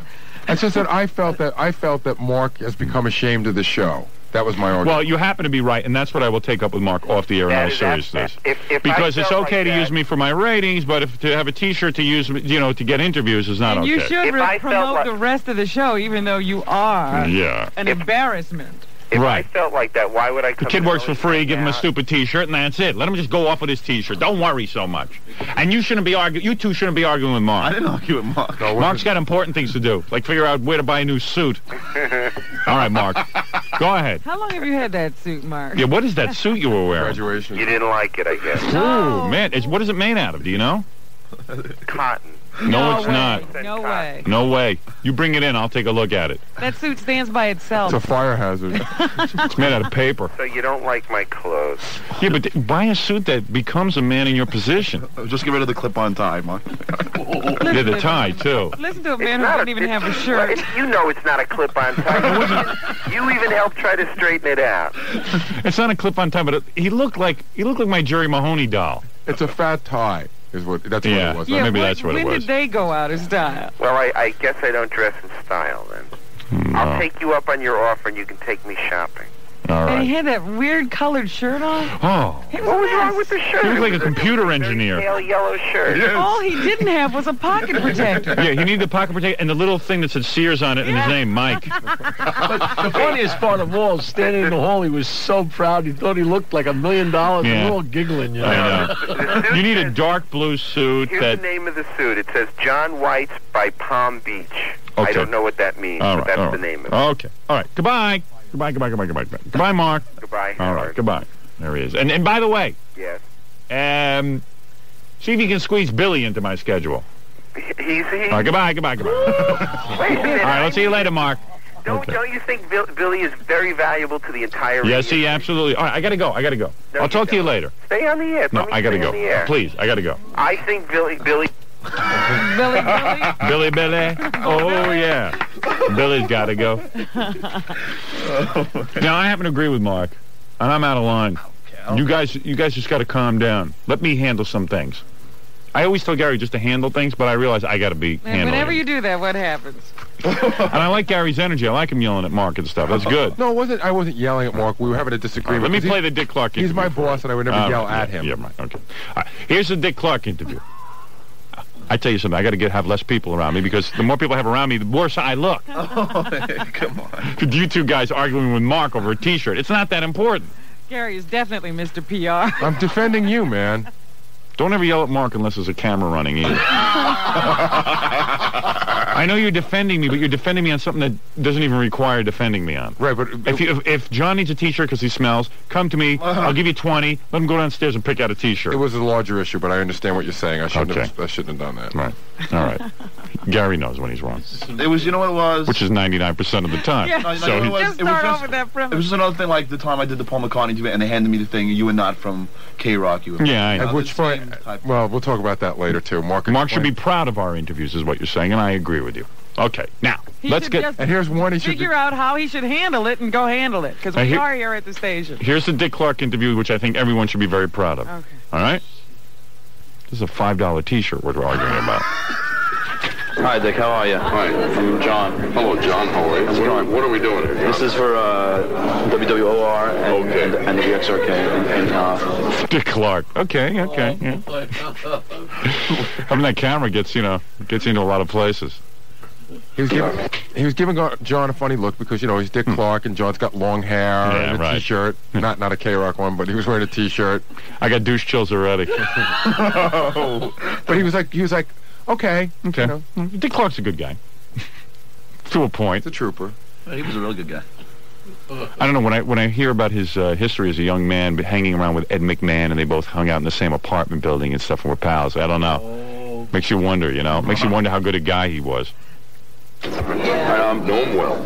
It's just that I felt that I felt that Mark has become ashamed of the show. That was my argument. Well, you happen to be right, and that's what I will take up with Mark off the air in all That is- that's- seriousness. if- if because it's okay like to that- use me for my ratings, but if to have a T-shirt to use, you know, to get interviews is not and okay. you should re- promote like- the rest of the show, even though you are Yeah. an embarrassment. If Right. I felt like that, why would I The kid works for free. right Give him a stupid T-shirt, and that's it. Let him just go off with his T-shirt. Don't worry so much. And you shouldn't be arguing. You two shouldn't be arguing with Mark. I didn't argue with Mark. Mark's got important things to do, like figure out where to buy a new suit. [LAUGHS] All right, Mark, go ahead. How long have you had that suit, Mark? Yeah, what is that suit you were wearing? graduation. You didn't like it, I guess. Ooh, man, it's, what is it made out of? Do you know? Cotton. No, it's way. not. No way. No way. You bring it in, I'll take a look at it. That suit stands by itself. It's a fire hazard. [LAUGHS] It's made out of paper. So you don't like my clothes. Yeah, but buy a suit that becomes a man in your position. Uh, just get rid of the clip-on tie, Mark. Yeah, the tie, too. Listen to a It's man who doesn't even have a shirt. well, it- you know it's not a clip-on [LAUGHS] tie. you even helped try to straighten it out. It's not a clip-on tie, but it, he looked like he looked like my Jerry Mahoney doll. it's a fat tie. Is what that's Yeah. what it was. yeah, maybe when, that's what it when did they go out of style? Well, I, I guess I don't dress in style then. No. I'll take you up on your offer and you can take me shopping. All And he had that weird colored shirt on. Oh, He What was wrong with the shirt? He looked like a computer engineer. Pale yellow shirt. All he didn't have was a pocket protector. yeah, he needed the pocket protector and the little thing that said Sears on it and his name, Mike. [LAUGHS] But the funniest part of all, standing in the hall, he was so proud. He thought he looked like a million dollars. Yeah. And we're all giggling, you know. I know. You need a dark blue suit Here's that. the name of the suit. It says John Weitz by Palm Beach. I don't know what that means, All but that's all the right. name of it. Okay. All right. Goodbye. Goodbye. Goodbye. Goodbye. Goodbye. Goodbye. Goodbye, Mark. Goodbye. All right. Goodbye. There he is. And and by the way, Yes. um, see if you can squeeze Billy into my schedule. He's he. All right. Goodbye. Goodbye. Goodbye. All Wait a minute. [LAUGHS] right. Let's see you later, Mark. Don't Okay. don't you think Bill, Billy is very valuable to the entire? Yes, he absolutely. All right. I gotta go. I gotta go. No, I'll talk to you later. Stay on the air. No, I gotta go. on the air. Please. I gotta go. I think Billy Billy Billy, Billy. Billy, Billy. Oh yeah. Billy's got to go. now I happen to agree with Mark, and I'm out of line. You guys, you guys just got to calm down. Let me handle some things. I always tell Gary just to handle things, but I realize I got to be And handling. whenever you do that, what happens? and I like Gary's energy. I like him yelling at Mark and stuff. That's good. No, it wasn't. I wasn't yelling at Mark. We were having a disagreement. Let me play he- the Dick Clark. He's my boss, and I would never you. yell Oh, at him. Yeah, right. Okay. All right. Here's the Dick Clark interview. I tell you something. I got to get have less people around me because the more people I have around me, the worse I look. [LAUGHS] Oh, [LAUGHS] come on. you two guys arguing with Mark over a T-shirt. It's not that important. Gary is definitely Mr. PR. [LAUGHS] I'm defending you, man. Don't ever yell at Mark unless there's a camera running either. I know you're defending me, but you're defending me on something that doesn't even require defending me on. Right, but If, you, if, if John needs a T-shirt because he smells, come to me. Uh-huh. I'll give you 20. Let him go downstairs and pick out a T-shirt. it was a larger issue, but I understand what you're saying. I shouldn't Okay. have. I shouldn't have done that. Right. All right. [LAUGHS] Gary knows when he's wrong, It was, you know what it was? which is 99% of the time. Yeah. No, no, you know he- Just it was just, off with that It was just another thing like the time I did the Paul McCartney interview and they handed me the thing, you were not from K-Rock. You were Yeah, I know. At which point, well, we'll talk about that later too. Mark. Mark should be proud of our interviews, is what you're saying, and I agree with you. Okay, now He let's get. And here's one he should. figure out how he should handle it and go handle it because we hear- are here at the station. Here's the Dick Clark interview, which I think everyone should be very proud of. Okay. All right. This is a five dollar T-shirt we're arguing about. Hi, Dick. How are you? Hi. I'm John. Hello, John. How are you? What, going? what are we doing here? This is for uh, WWOR and, Okay. and, and WXRK. And, and, uh, [LAUGHS] Dick Clark. Okay, okay. Yeah. Having that camera gets you know gets into a lot of places. He was giving he was giving John a funny look because you know he's Dick Clark and John's got long hair Hmm. Yeah, and a right. shirt not not a K Rock one, but he was wearing a T-shirt. I got douche chills already. [LAUGHS] But he was like he was like okay, Okay. you know, Dick Clark's a good guy. [LAUGHS] to a point. he's a trooper. He was a real good guy. I don't know when I when I hear about his uh, history as a young man, but hanging around with Ed McMahon, and they both hung out in the same apartment building and stuff, and were pals. I don't know. Makes you wonder, you know. Makes you wonder how good a guy he was. Um, know him well.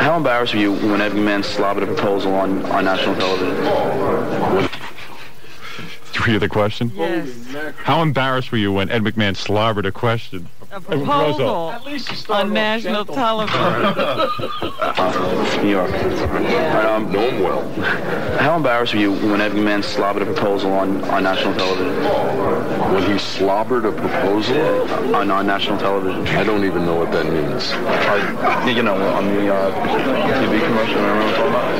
how embarrassed were you when Ed McMahon slobbered a proposal on, on national television? Did you the question? Yes. How embarrassed were you when Ed McMahon slobbered a question? A proposal At least on national gentle. television. [LAUGHS] New York. Um, know him well. How embarrassed were you when Ed McMahon slobbered a proposal on, on national television? When he slobbered a proposal, On, on national television. I don't even know what that means. Uh, you know, on the uh, TV commercial, remember what I'm talking about?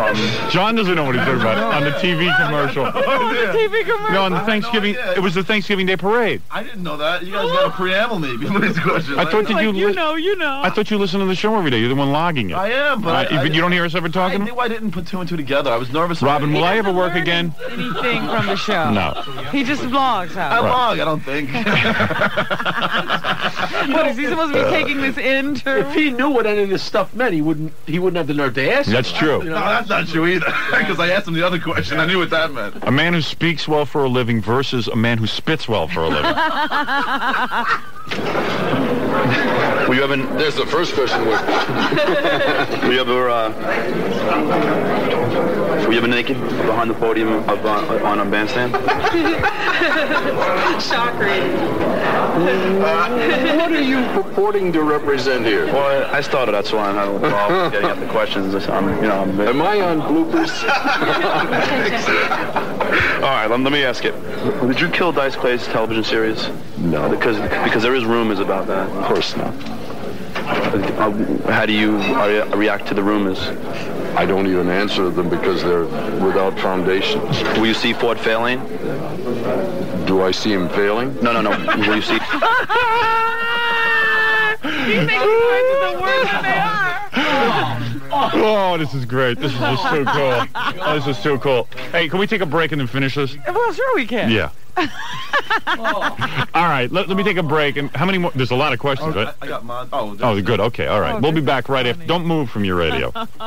Um, John doesn't know what he's talking about on the TV commercial. on the TV commercial. No, on the [LAUGHS] Thanksgiving. idea. It was the Thanksgiving Day parade. I didn't know that. You guys got to preamble me [LAUGHS] before these questions. I thought that like, you. you know, you know. I thought you listened to the show every day. You're the one logging it. I am, but Uh, I, I, you don't hear us ever talking. I talking. knew I didn't put two and two together. I was nervous. Robin, will I ever work again? Anything from the show? No. He just vlogs I out. log, I don't think. [LAUGHS] [LAUGHS] What is he supposed to be taking this in If he knew what any of this stuff meant, he wouldn't. He wouldn't have the nerve to ask. That's it. true. You no, know, that's not true either. [LAUGHS] Because I asked him the other question. I knew what that meant. A man who speaks well for a living versus a man who spits well for a living. [LAUGHS] were you ever, There's the first question. Was, [LAUGHS] were you ever, uh, were you ever naked behind the podium of, uh, on a bandstand? [LAUGHS] Shock rating. what are you purporting to represent here? Well, I I started, that's why I'm having a problem getting at the questions. I'm, you know, I'm Am I on bloopers? [LAUGHS] All right, let, let me ask it. Did you kill Dice Clay's television series? No. Because because there is rumors about that. Of course not. Uh, how do you uh, react to the rumors? I don't even answer them because they're without foundation. Will you see Ford Fairlane? Do I see him failing? No, no, no. Will you see? He thinks his the worst they are. Oh, this is great. This is just so [LAUGHS] cool. Oh, this is so cool. Hey, can we take a break and then finish this? Well, sure we can. Yeah. [LAUGHS] All right, let, let me take a break. And how many more? There's a lot of questions, I, right? I got mine. Oh, Oh, good. Okay, all right. Oh, we'll be back is right after. Don't move from your radio. [LAUGHS]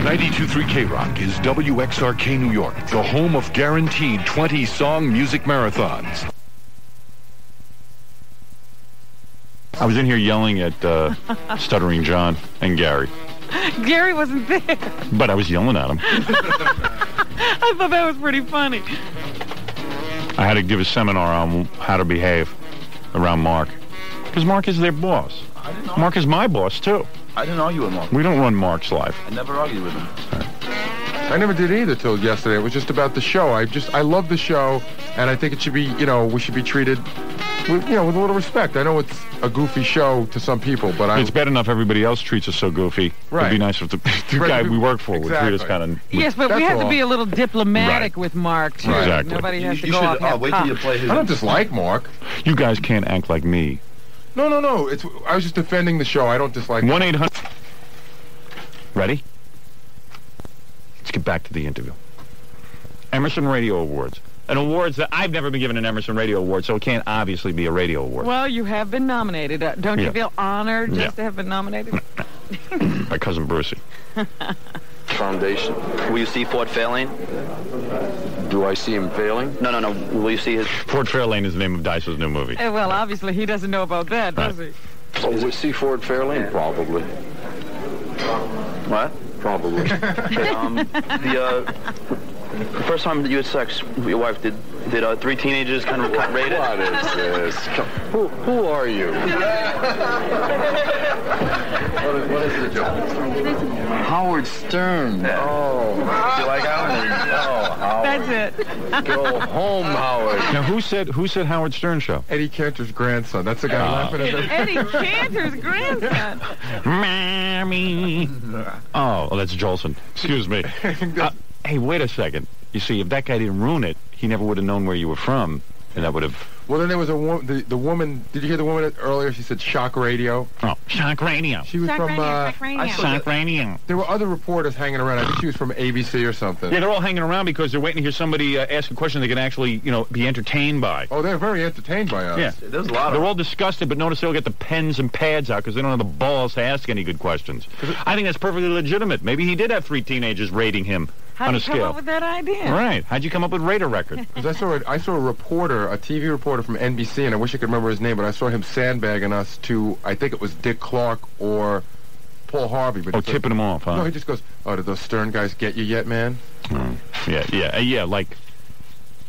92.3 K-Rock is WXRK New York, the home of guaranteed 20-song music marathons. I was in here yelling at uh, Stuttering John and Gary, [LAUGHS] Gary wasn't there. but I was yelling at him. [LAUGHS] I thought that was pretty funny. I had to give a seminar on how to behave around Mark. Because Mark is their boss. I didn't, Mark is my boss, too. I didn't argue with Mark. We don't run Mark's life. I never argued with him. I never did either till yesterday. It was just about the show. I just I love the show, and I think it should be you know we should be treated with you know with a little respect. I know it's a goofy show to some people, but I It's bad enough everybody else treats us so goofy. It'd be nice if the, [LAUGHS] the Right, guy we- we work for would treat us kind of... Yes, but we That's have to be a little diplomatic Right. with Mark, too. Right. Exactly. Nobody You, has to you go should. off and Oh, wait till you play his. I don't dislike Mark. You guys can't act like me. No, no, no. It's I was just defending the show. I don't dislike. 1-800... Ready? Let's get back to the interview. Emerson Radio Awards. An awards that I've never been given an Emerson Radio Award, so it can't obviously be a radio award Well, you have been nominated. Uh, don't Yeah. you feel honored just Yeah. to have been nominated? [COUGHS] by cousin Brucey. [LAUGHS] Foundation. Will you see Ford Fairlane? Do I see him failing? No, no, no. Will you see his? Ford Fairlane is the name of Dice's new movie. Eh, well, obviously he doesn't know about that, does he? Oh, we see Ford Fairlane? Probably. What? Probably. [LAUGHS] Um, the uh, the first time that you had sex with your wife, did did uh, three teenagers kind of cut rate it? What is this? Who, who are you? [LAUGHS] what, is, what is the joke? Howard Stern. Oh. Do you like Howard? [LAUGHS] Oh, Howard. That's it. Go home, Howard. Now, who said who said Howard Stern show? Eddie Cantor's grandson. That's the guy Ah. laughing at the. Eddie Cantor's grandson. [LAUGHS] Mammy. Oh, well, that's Jolson. Excuse me. Uh, hey, wait a second. You see, if that guy didn't ruin it, he never would have known where you were from, and that would have. Well, then there was a woman. The, the woman. Did you hear the woman earlier? She said shock radio. Oh, shock radio. She was Shock from. radio, uh, shock radio. I saw Shock radio. There were other reporters hanging around. I think she was from ABC or something. Yeah, they're all hanging around because they're waiting to hear somebody uh, ask a question they can actually, you know, be entertained by. Oh, they're very entertained by us. Yeah. There's a lot They're all disgusted, but notice they'll get the pens and pads out because they don't have the balls to ask any good questions. I think that's perfectly legitimate. Maybe he did have three teenagers raiding him How on did a you come scale. up with that idea? Right. How'd you come up with Radar Record? Because [LAUGHS] I saw a, I saw a reporter, a TV reporter from NBC, and I wish I could remember his name, but I saw him sandbagging us to, I think it was Dick Clark or Paul Harvey. But oh, he said- tipping him off, huh? No, he just goes, "Oh, did those Stern guys get you yet, man?" Oh, yeah, yeah, uh, yeah. Like,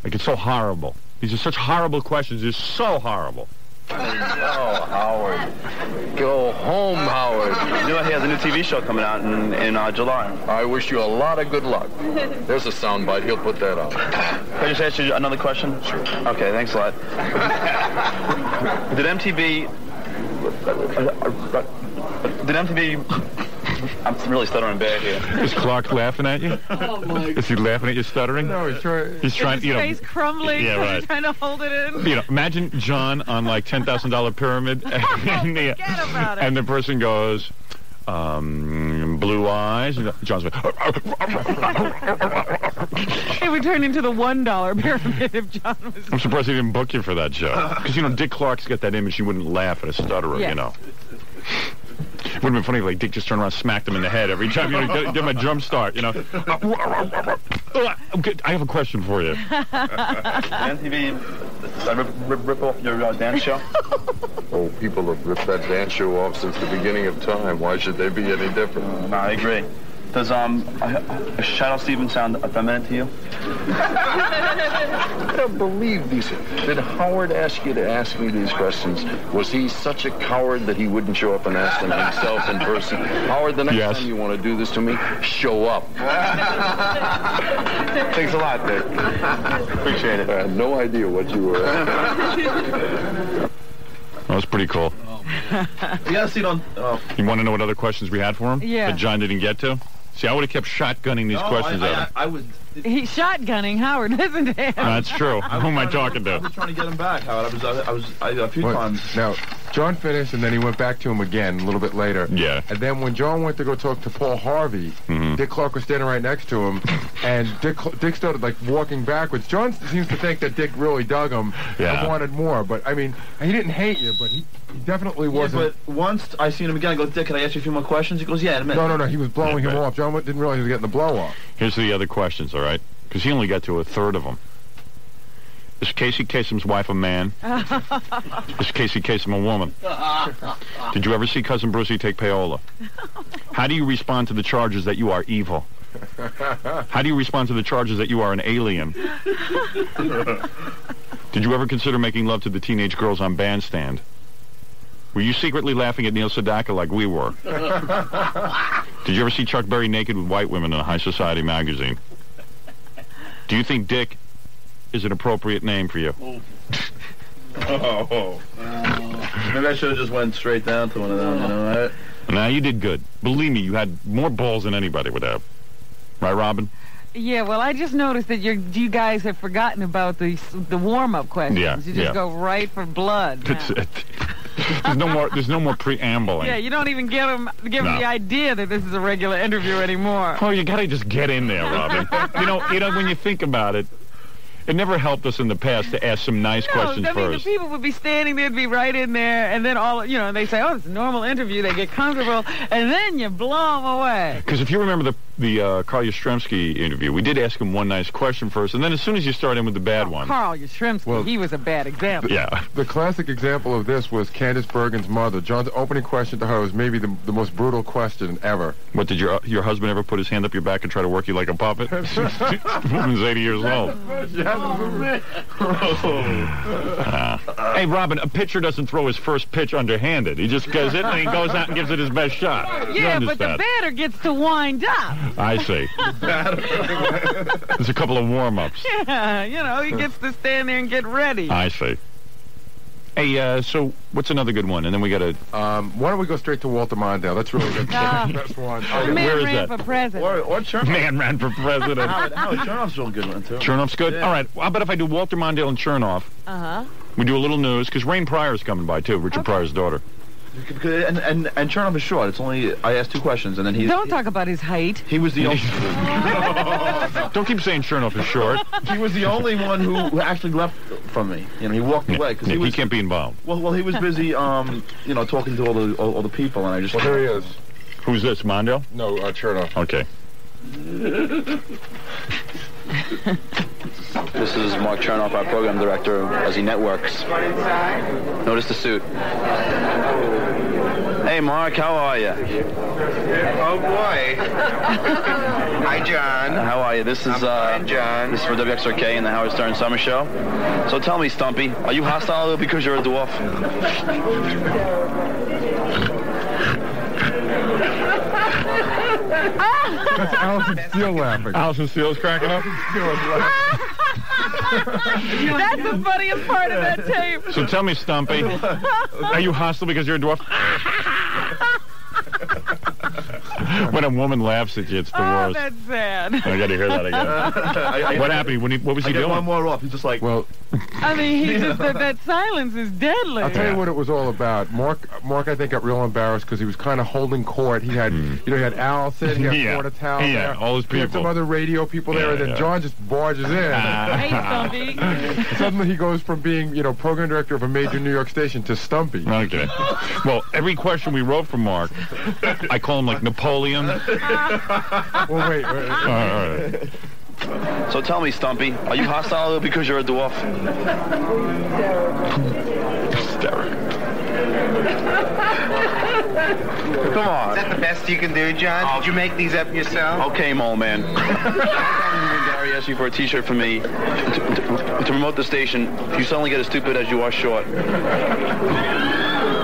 like it's so horrible. These are such horrible questions. They're so horrible. Oh, Howard. Go home, Howard. You know he has a new TV show coming out in, in uh, July. I wish you a lot of good luck. There's a soundbite. He'll put that up. Can I just ask you another question? Sure. Okay, thanks a lot. Did MTV... Did MTV... I'm really stuttering bad here. Is Clark laughing at you? [LAUGHS] Oh, my Is he laughing at you stuttering? No, he's trying. He's trying. His You know, face crumbling. Yeah, right. trying to hold it in. you know, imagine John on like ten thousand dollar pyramid, [LAUGHS] and, the, about it. and the person goes, um, blue eyes. John's like, It would turn into the one dollar pyramid if John was. I'm surprised he didn't book you for that show. [LAUGHS] Because you know, Dick Clark's got that image. He wouldn't laugh at a stutterer. Yes. You know. It would have been funny if like Dick just turned around, and smacked him in the head every time. You know, give, give him a drum start. You know. Okay, I have a question for you. Did MTV uh, rip, rip, rip off your uh, dance show? [LAUGHS] Oh, people have ripped that dance show off since the beginning of time. Why should they be any different? No, I agree. Does um a, a Shadoe Steven sound effeminate to you? [LAUGHS] I don't believe these. Did Howard ask you to ask me these questions? Was he such a coward that he wouldn't show up and ask them himself in person? Howard, the next Yes. time you want to do this to me, show up. [LAUGHS] Thanks a lot, Dick. Appreciate it. I had no idea what you were asking. That was pretty cool. [LAUGHS] You gotta see it. Oh. You want to know what other questions we had for him? Yeah. That John didn't get to? See, I would have kept shotgunning these No, questions I, at I, him. I, was. [LAUGHS] He's shotgunning Howard, isn't he? That's true. Who am I talking to? I to? was trying to get him back, Howard. I was. I, I was. I, a few What? times. Now, John finished, and then he went back to him again a little bit later. Yeah. And then when John went to go talk to Paul Harvey, Mhm. Dick Clark was standing right next to him, [LAUGHS] and Dick Dick started like walking backwards. John seems to think that Dick really dug him Yeah. and wanted more, but I mean, he didn't hate you, but he, he definitely wasn't. but once I seen him again, I go, Dick, can I ask you a few more questions? He goes, Yeah, in a minute. no, no, no, he was blowing him off. John didn't realize he was getting the blow off. Here's the other questions, all right? Because he only got to a third of them. Is Casey Kasem's wife a man? [LAUGHS] Is Casey Kasem a woman? Did you ever see Cousin Brucey take payola? How do you respond to the charges that you are evil? How do you respond to the charges that you are an alien? Did you ever consider making love to the teenage girls on Bandstand? Were you secretly laughing at Neil Sedaka like we were? Did you ever see Chuck Berry naked with white women in a high society magazine? Do you think Dick is an appropriate name for you? [LAUGHS] Oh. Uh, maybe I should have just went straight down to one of them. You know, right? Now you did good. Believe me, you had more balls than anybody would have. Right, Robin? Yeah, well, I just noticed that you you guys have forgotten about the the warm up questions. Yeah, you just yeah. go right for blood. [LAUGHS] now. It, there's no more. There's no more preambling. Yeah, you don't even give them give 'em No. the idea that this is a regular interview anymore. Oh, you gotta just get in there, Robin. [LAUGHS] you know, you know, when you think about it, it never helped us in the past to ask some nice No, questions I mean, first. the people would be standing there, would be right in there, and then all, you know, they say, oh, it's a normal interview. They get comfortable, and then you blow them away. Because if you remember the the uh, Carl Yastrzemski interview, we did ask him one nice question first, and then as soon as you start in with the bad one, Carl Yastrzemski, Well- he was a bad example. yeah, The classic example of this was Candice Bergen's mother. John's opening question to her was maybe the, the most brutal question ever. what did your your husband ever put his hand up your back and try to work you like a puppet? [LAUGHS] Woman's 80 years old. Uh, [LAUGHS] hey, Robin, a pitcher doesn't throw his first pitch underhanded. He just goes in and he goes out and gives it his best shot. Yeah, but the batter gets to wind up. [LAUGHS] I see. There's a couple of warm-ups. [LAUGHS] Yeah, you know, he gets to stand there and get ready. I see. Hey, uh, so what's another good one? And then we got to... Um, why don't we go straight to Walter Mondale? That's really [LAUGHS] the Ah. best one. The man where is ran that? for president. Or, or Chernoff. Man ran for president. Howard, Howard Chernoff's a real good one, too. Chernoff's good? Yeah. All right. How about if I do Walter Mondale and Chernoff? Uh-huh. We do a little news, because Rain Pryor's coming by, too. Richard Pryor's daughter. And, and, and Chernoff is short. It's only, I asked two questions, and then he... Don't talk about his height. He was the only... [LAUGHS] Don't keep saying Chernoff is short. he was the only one who, who actually left from me. You know, he walked Yeah, away because yeah, he he can't be involved. Well, well, he was busy, um, you know, talking to all the all, all the people, and I just. Well, here he is. Who's this, Mondale? No, uh, Chernoff. Okay. [LAUGHS] This is Mark Chernoff, our program director, as he networks. Notice the suit. Hey, Mark, how are you? Oh boy. Hi, John. How are you? This is uh, John. This is for WXRK and the Howard Stern Summer Show. So tell me, Stumpy, are you hostile because you're a dwarf? That's Alison Steele laughing. Alison Steele's cracking up. That's the funniest part of that tape. So tell me, Stumpy, are you hostile because you're a dwarf? [LAUGHS] [LAUGHS] when a woman laughs at you, it's the Oh, worst. that's sad. I got to hear that again. [LAUGHS] what happened? When he, what was I he doing? one more off. He's just like, well, [LAUGHS] I mean, he just that, that silence is deadly. I'll tell you what it was all about. Mark, Mark, I think got real embarrassed because he was kind of holding court. He had, mm-hmm. you know, he had Alison, he had. Yeah. Florida Town Yeah, there, all his He had some other radio people there, Yeah, and then yeah. John just barges in. Hey, Stumpy. Suddenly he goes from being, you know, program director of a major New York station to Stumpy. Okay. Well, every question we wrote for Mark, I call him like Napoleon. All [LAUGHS] well, wait, wait. right, all right. So tell me, Stumpy, are you hostile because you're a dwarf? Come on. Is that the best you can do, John? Did you make these up yourself? Okay, mole man. [LAUGHS] Gary asked you for a T-shirt for me to, to- to promote the station. You suddenly get as stupid as you are short.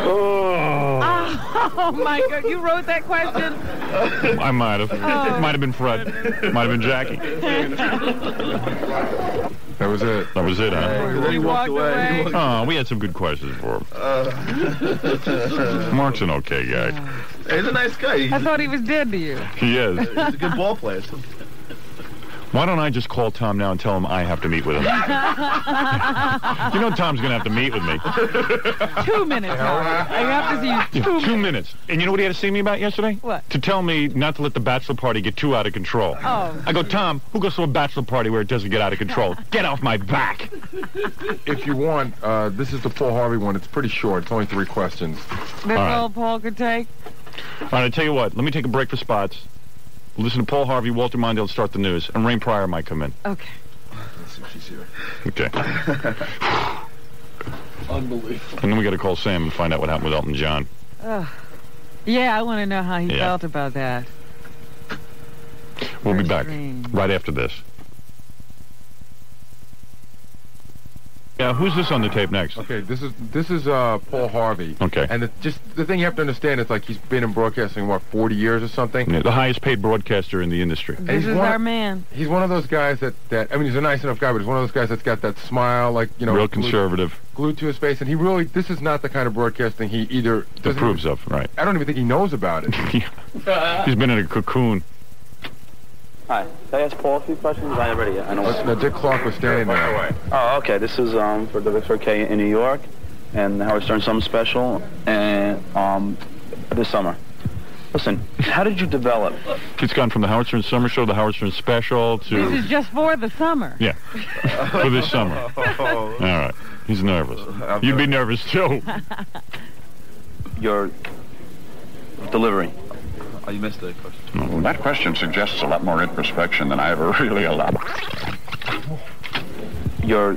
Oh [LAUGHS] Oh, my God! You wrote that question. I might have. Oh. Might have been Fred. Might have been Jackie. That was it. That was it, huh? then he walked away. Oh, we had some good questions for him. Uh. Mark's an okay guy. He's a nice guy. He's, I thought he was dead to you. He is. he's a good ball player. Why don't I just call Tom now and tell him I have to meet with him? [LAUGHS] You know Tom's going to have to meet with me. [LAUGHS] two minutes, Howard. I have to see you two Two, minutes. And you know what he had to see me about yesterday? What? To tell me not to let the bachelor party get too out of control. Oh. I go, Tom, who goes to a bachelor party where it doesn't get out of control? [LAUGHS] Get off my back. If you want, uh, this is the Paul Harvey one. It's pretty short. It's only three questions. That's All right. all Paul could take. All right, I tell you what. Let me take a break for spots. Listen to Paul Harvey, Walter Mondale start the news, and Rain Pryor might come in. Okay. Let's see if she's here. Okay. [LAUGHS] Unbelievable. And then we got to call Sam and find out what happened with Elton John. Ugh. Yeah, I want to know how he Yeah. felt about that. We'll be back strange. right after this. Yeah, who's this on the tape next? Okay, this is this is uh, Paul Harvey. Okay. And the, just the thing you have to understand is like he's been in broadcasting what 40 years or something. Yeah, the highest paid broadcaster in the industry. And This he's is one- our man. He's one of those guys that, that I mean, he's a nice enough guy, but he's one of those guys that's got that smile, like you know, Real glued- conservative. glued to his face. And he really, this is not the kind of broadcasting he either Approves of, right. I don't even think he knows about it. [LAUGHS] He's been in a cocoon. Hi. Can I ask Paul a few questions? I already. I know. But, no, Dick Clark was standing there. Oh, okay. This is um, for WXRK in New York and the Howard Stern Summer Special and um, this summer. Listen, how did you develop? It's gone from the Howard Stern Summer Show, the Howard Stern Special, to... This is just for the summer. yeah, for this summer. [LAUGHS] All right, he's nervous. You'd be nervous too. your delivery? Oh, you missed the question. Well, that question suggests a lot more introspection than I ever [LAUGHS] really allowed. Your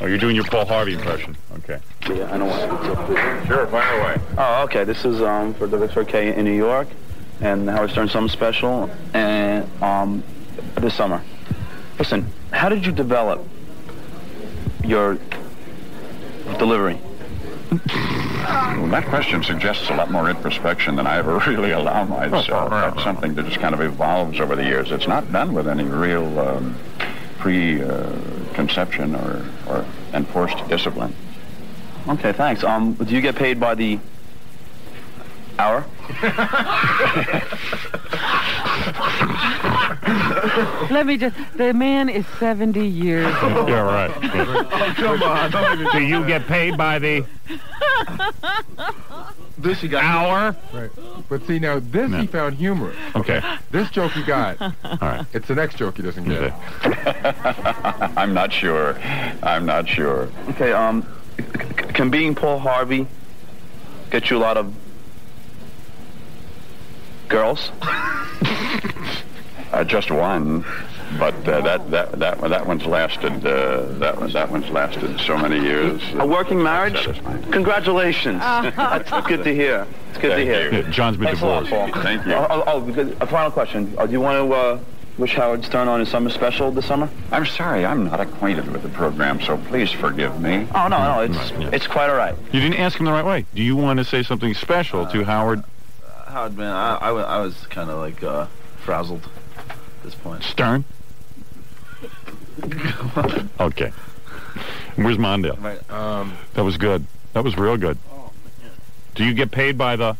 Oh, you're doing your Paul Harvey impression. Okay. yeah, I know what. Sure, fire away. Oh, okay. This is um, for WXRK in New York and the Howard Stern Summer Special and um, this summer. Listen, how did you develop your delivery? Well, that question suggests a lot more introspection than I ever [LAUGHS] really allow myself. That's something that just kind of evolves over the years. It's not done with any real um, pre-conception or, or enforced discipline. Okay, thanks. Um, do you get paid by the hour? Let me just. The man is 70 years [LAUGHS] old. Yeah, right. Come on. Do you get paid by the This you got. hour? Right. But see, now this No. he found humorous. Okay. This joke he got. All right. It's the next joke he doesn't get. Okay. [LAUGHS] I'm not sure. I'm not sure. Okay, um, c- c- can being Paul Harvey get you a lot of girls? [LAUGHS] Uh, just one. But uh, that that that that one's lasted. Uh, that one that one's lasted so many years. A working marriage? Satisfying. Congratulations. [LAUGHS] That's good to hear. It's good Thank to hear. you. John's been Thanks a lot, divorced. Paul. Thank you. Oh, oh, good. a final question. Uh, do you want to uh, wish Howard Stern on his summer special this summer? I'm sorry, I'm not acquainted with the program, so please forgive me. Oh no, no, it's it's quite all right. You didn't ask him the right way. Do you want to say something special to Howard Howard, man, I, I, I was kind of like uh, frazzled at this point. Stern? [LAUGHS] Okay. Where's Mondale? Right. Um, That was good. That was real good. Do you get paid by the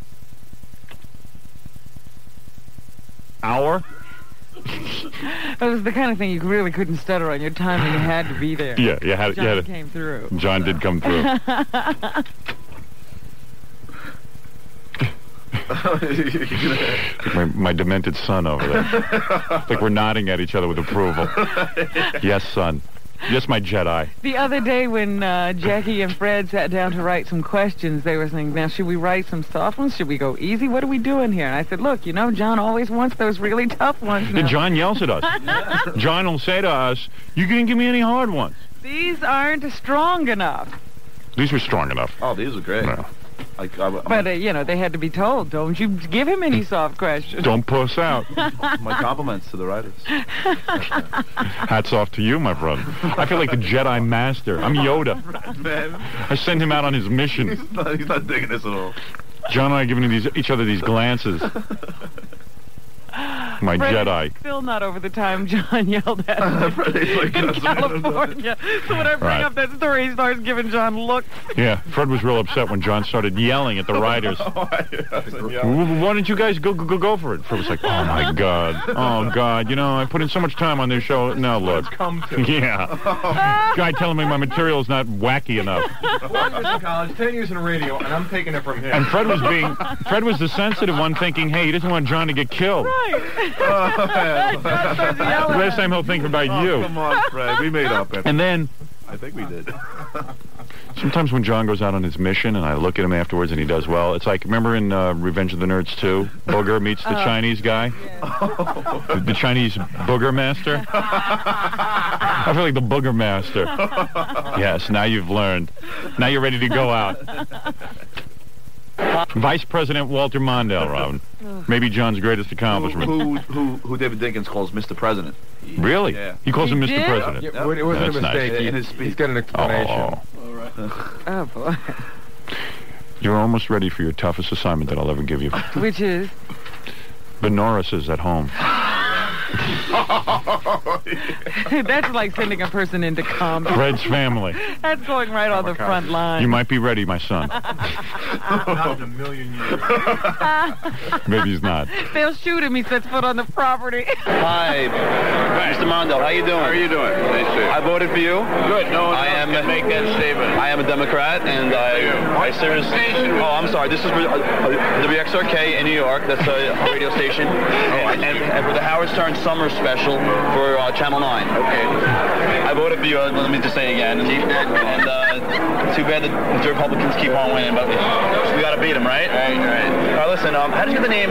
hour? [LAUGHS] That was the kind of thing you really couldn't stutter on. Your timing had to be there. [LAUGHS] Yeah, you had, John you had came through. John did come through. [LAUGHS] my, my demented son over there. [LAUGHS] like we're nodding at each other with approval. [LAUGHS] Yes, son. Yes, my Jedi. The other day when uh, Jackie and Fred sat down to write some questions, they were saying, now, should we write some soft ones? Should we go easy? What are we doing here? And I said, look, you know, John always wants those really tough ones. Yeah, now. John yells at us. John will say to us, "You didn't give me any hard ones." These aren't strong enough. These were strong enough. Oh, these were great. Well, Like, I, But, uh, you know, they had to be told, don't you give him any soft questions. don't puss out. [LAUGHS] my compliments to the writers. [LAUGHS] Hats off to you, my brother. I feel like the Jedi Master. I'm Yoda. [LAUGHS] Man, I send him out on his mission. he's not, he's not digging this at all. John and I are giving these, each other these glances. [GASPS] My Fred Jedi. still not over the time John yelled at uh, him in California. So when I bring Right. up that story, he starts giving John looks. Yeah, Fred was real upset when John started yelling at the [LAUGHS] oh, writers. [LAUGHS] Oh, "W- Why don't you guys go go go for it? Fred was like, "Oh my [LAUGHS] God, oh God, you know I put in so much time on this show. Now look, come to. yeah, guy telling me my material is not wacky enough." Four years in college, ten years in radio, and I'm taking it from him. And Fred was being, Fred was the sensitive one, thinking, "Hey, he doesn't want John to get killed." Last time he'll think about Oh, you. Come on, Fred. We made up. And then I think we did. sometimes when John goes out on his mission and I look at him afterwards and he does well, it's like, remember in uh, Revenge of the Nerds 2, Booger meets the Oh. Chinese guy? The, the Chinese Booger Master? I feel like the Booger Master. Yes, now you've learned. Now you're ready to go out. Vice President Walter Mondale, Robin. Maybe John's greatest accomplishment. who, who, who David Dinkins calls Mr. President. Really? Yeah. He calls him He Mr. did? President. Yeah, well, it wasn't That's a nice. mistake. He- In his speech. he's got an explanation. Oh, oh. [LAUGHS] oh, boy. you're almost ready for your toughest assignment that I'll ever give you. Which is? The Norrises at home. [LAUGHS] [LAUGHS] That's like sending a person into combat. Fred's family. That's going right on the front line. You might be ready, my son. Not in a million years. [LAUGHS] Maybe he's not. They'll shoot him. He sets foot on the property. Hi, Mr. Mondale. How you doing? How are you doing? I voted for you. Good. No one I am, can make that statement. I am a Democrat, and I, I seriously. Oh, I'm sorry. This is for uh, uh, WXRK in New York. That's a, a radio station. and, and, and for the Howard Stern Summer Special for uh, Channel 9. Okay. I voted for you. uh, Let me just say again. And, [LAUGHS] and uh, too bad that the Republicans keep on winning, but we got to beat them, right? Right, right. All right, listen. Um, how did you get the name?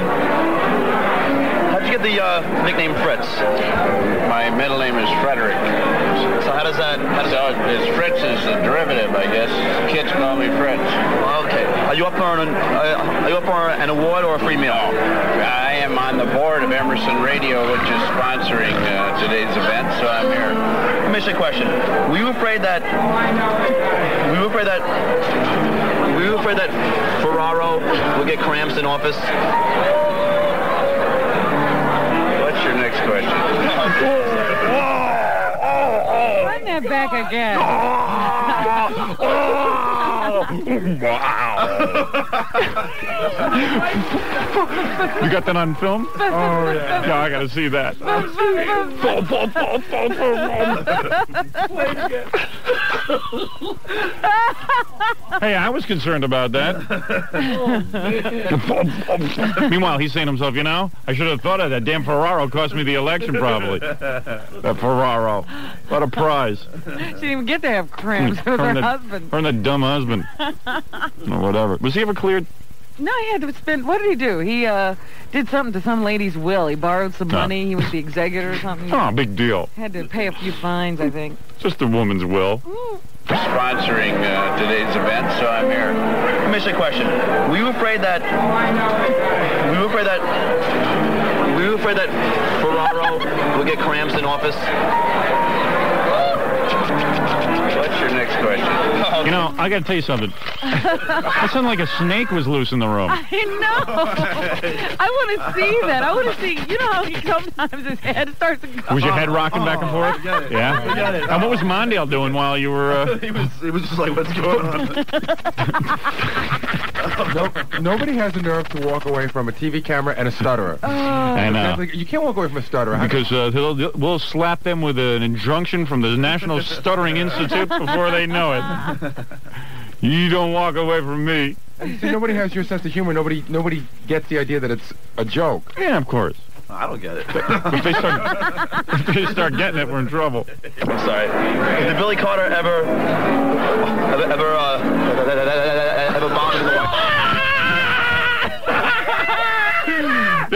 How'd you get the uh, nickname Fritz? My middle name is Frederick. So how does that? How does so it's Fritz is a derivative, I guess. Kids call me Fritz. Okay. Are you up for an uh, Are you up for an award or a free meal? I am on the board of Emerson Radio, which is sponsoring uh, today's event, so I'm here. Let me ask you a question. Were you afraid that? Were you afraid that? Were you afraid that Ferraro would get cramps in office? What's your next question? Run that back again. [LAUGHS] [LAUGHS] You got that on film? Oh, yeah. Yeah, I gotta see that. hey, I was concerned about that. Meanwhile, he's saying to himself, you know, I should have thought of that. Damn Ferraro cost me the election, probably. That Ferraro. What a prize. She didn't even get to have cramps with her husband. From the dumb husband. Or whatever. Was he ever cleared? No, he had to spend. What did he do? He uh, did something to some lady's will. He borrowed some Huh. money. He was the executor or something. Oh, big deal. Had to pay a few fines, I think. Just a woman's will. sponsoring uh, today's event, so I'm here. Let me ask you a question. Were you afraid that? Were you afraid that? Were you afraid that Ferraro would get cramps in office? What's your next question? You know, I got to tell you something. That sounded like a snake was loose in the room. I know. I want to see that. I want to see. You know how he sometimes his head starts to go. Was your head rocking back and forth? Yeah. We got it. And what was Mondale doing while you were? Uh... [LAUGHS] he was. It was just like, what's going on? [LAUGHS] no, nobody has the nerve to walk away from a TV camera and a stutterer. I know. You can't walk away from a stutterer. Because uh, they'll, they'll- we'll slap them with an injunction from the National [LAUGHS] Stuttering Institute before they know it. [LAUGHS] You don't walk away from me. And See, nobody has your sense of humor. Nobody, nobody gets the idea that it's a joke. Yeah, of course. I don't get it. If they start, [LAUGHS] if they start getting it, we're in trouble. I'm sorry. Did Billy Carter ever, ever, ever, uh, ever bomb in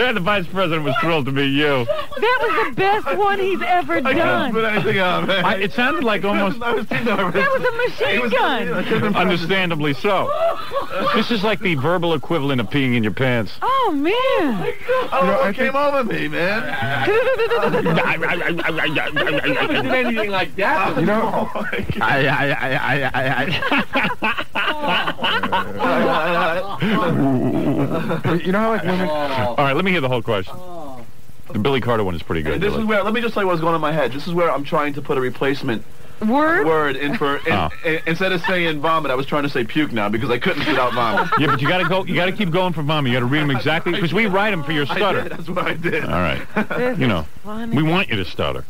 the White Yeah, the vice president was thrilled to meet you. That was the best one he's ever done. I couldn't done. put anything on, man. I, it sounded like almost, I was too nervous. That was a machine gun. understandably so. This is like the verbal equivalent of peeing in your pants. Oh man. I don't know what came over me, man. It did anything like that. You know, I, I, I, you know how like women. Oh. All right, let me hear the whole question. Oh. The Billy Carter one is pretty good. This is where. Let me just tell you what's going on in my head. This is where I'm trying to put a replacement Word. word in for. In, Oh. in- instead of saying vomit, I was trying to say puke now because I couldn't spit out vomit. Yeah, but you got to go. You got to keep going for mommy. You got to read them exactly because we write them for your I stutter. did, that's what I did. All right. [LAUGHS] This You know, funny. we want you to stutter.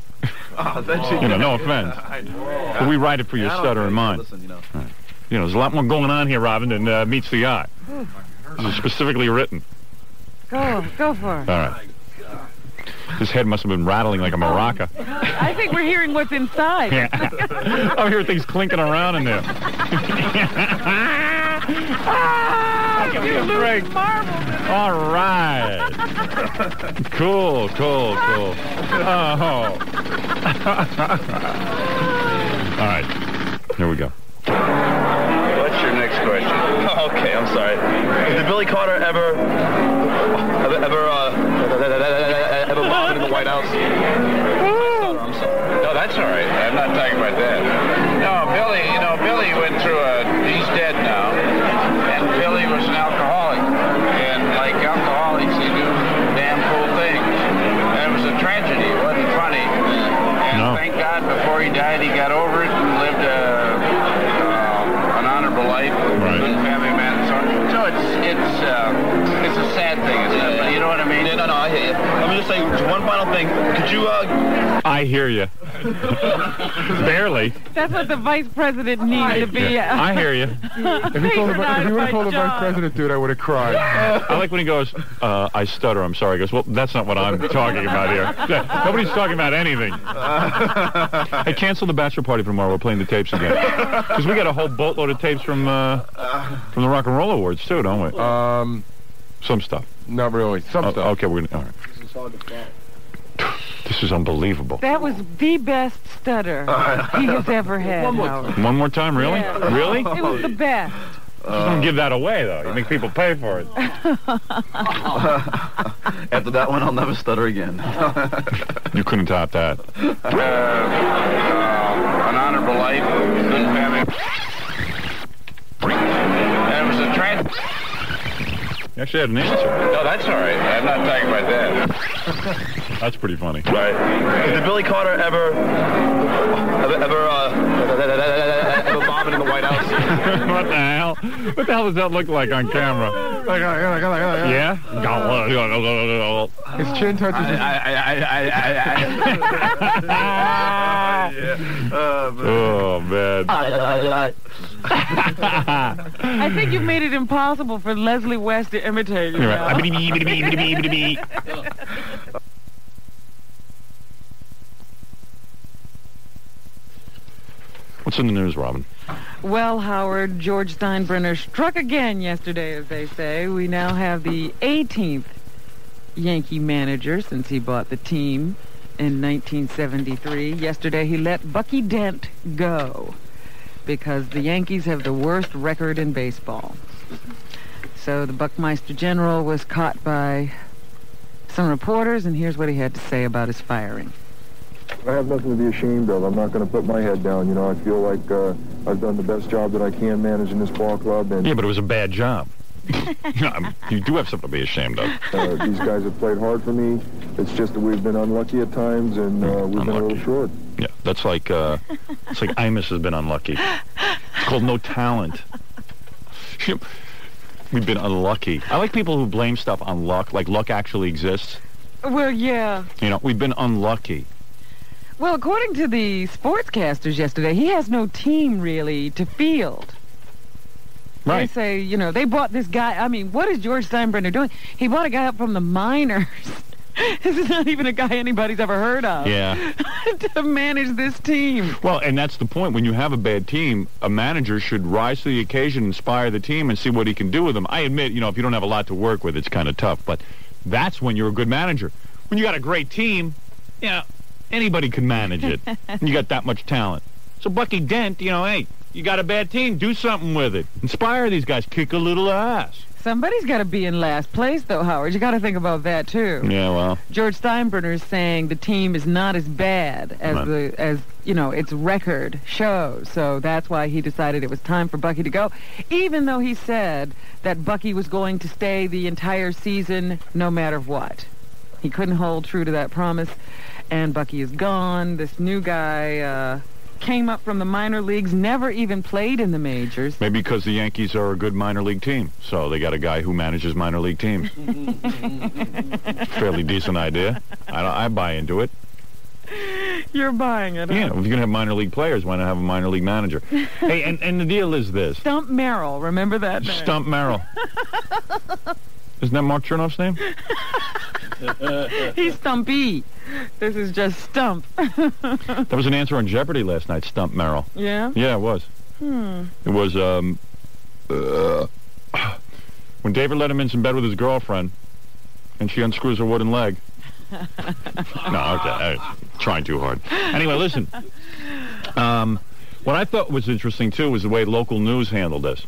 Oh, thank you. You know, no offense. [LAUGHS] I know. But we write it for your Yeah, stutter care. in mind. Listen, you know. You know, there's a lot more going on here, Robin, than uh, meets the eye. This is specifically written. Go, go for it. All right. His head must have been rattling like a maraca. I think we're hearing what's inside. Yeah. I hear things clinking around in there. ah, Give me you a lose break. marbles in. All right. Cool, cool, cool. Oh. [LAUGHS] All right. Here we go. What's your next question? [LAUGHS] Okay, I'm sorry. Did Billy Carter ever, ever, ever, uh, ever bomb in the White House? I'm [LAUGHS] sorry. No, that's all right. I'm not talking about that. No, Billy, you know, Billy went through a, he's dead now. And Billy was an alcoholic. And like alcoholics, they do damn cool things. And it was a tragedy. It wasn't funny. And No. thank God before he died, he got over it uh, it's a sad thing, isn't you know what I mean? Yeah, no, no, I hear you. Let me just say one final thing. Could you, uh, I hear you. [LAUGHS] Barely. That's what the vice president needs to be. Yeah, I hear you. [LAUGHS] If you told the, if you would have told the vice president, dude, I would have cried. I like when he goes, uh, I stutter, I'm sorry. He goes, well, that's not what I'm talking about here. [LAUGHS] Nobody's talking about anything. Hey, cancel the bachelor party for tomorrow. We're playing the tapes again. Because we got a whole boatload of tapes from uh, from the Rock and Roll Awards, too, don't we? Um, Some stuff. Not really. Some Oh, stuff. okay, we're gonna, all right. This is unbelievable. That was the best stutter [LAUGHS] he has ever had. One more Howard. One more time, really? Yeah. Really? It was the best. Just don't give that away, though. You make people pay for it. [LAUGHS] After that one, I'll never stutter again. [LAUGHS] You couldn't top that. uh, uh, an honorable life, good family. And it was a tragedy. You actually had an answer. No, that's all right. I'm not talking about that. [LAUGHS] That's pretty funny. right. Did Billy Carter ever, ever, ever, uh, ever bomb in the White House? [LAUGHS] what the hell? What the hell does that look like on camera? Yeah? His chin touches his... oh, man. [LAUGHS] I think you've made it impossible for Leslie West to imitate you. Right. What's in the news, Robin? Well, Howard, George Steinbrenner struck again yesterday, as they say. We now have the 18th Yankee manager since he bought the team in 1973. Yesterday, he let Bucky Dent go because the Yankees have the worst record in baseball. So the Buckmeister General was caught by some reporters, and here's what he had to say about his firing. I have nothing to be ashamed of. I'm not going to put my head down. You know, I feel like uh, I've done the best job that I can managing this ball club. And Yeah, but it was a bad job. [LAUGHS] you, know, you do have something to be ashamed of. uh, these guys have played hard for me. It's just that we've been unlucky at times, and uh, we've been a little short. Yeah, that's like uh, it's like Imus has been unlucky. It's called no talent. [LAUGHS] We've been unlucky. I like people who blame stuff on luck, like luck actually exists. Well, yeah. You know, we've been unlucky. Well, according to the sportscasters yesterday, he has no team really to field. Right. They say, you know, they bought this guy. I mean, what is George Steinbrenner doing? He bought a guy up from the minors. [LAUGHS] [LAUGHS] this is not even a guy anybody's ever heard of. Yeah. [LAUGHS] to manage this team. Well, and that's the point. When you have a bad team, a manager should rise to the occasion, inspire the team, and see what he can do with them. I admit, you know, if you don't have a lot to work with, it's kind of tough. But that's when you're a good manager. When you got a great team, you know, anybody can manage it. [LAUGHS] you got that much talent. So Bucky Dent, you know, hey, you got a bad team, do something with it. Inspire these guys, kick a little ass. Somebody's got to be in last place, though, Howard. You got to think about that too. Yeah, well, George Steinbrenner is saying the team is not as bad as Right. the as you know its record shows. So that's why he decided it was time for Bucky to go, even though he said that Bucky was going to stay the entire season no matter what. He couldn't hold true to that promise, and Bucky is gone. This new guy uh, came up from the minor leagues, never even played in the majors. maybe because the Yankees are a good minor league team, so they got a guy who manages minor league teams. [LAUGHS] Fairly decent idea. I, I buy into it. You're buying it. Yeah, huh? if you're gonna have minor league players, why not have a minor league manager? [LAUGHS] hey, and, and the deal is this: Stump Merrill, remember that name? Stump Merrill. [LAUGHS] Isn't that Mark Chernoff's name? [LAUGHS] He's Stumpy. This is just Stump. [LAUGHS] That was an answer on Jeopardy last night. Stump Merrill. yeah? Yeah, it was. Hmm. It was um, uh, when David Letterman's in bed with his girlfriend, and she unscrews her wooden leg. [LAUGHS] no, okay, I, trying too hard. Anyway, listen. Um, what I thought was interesting too was the way local news handled this.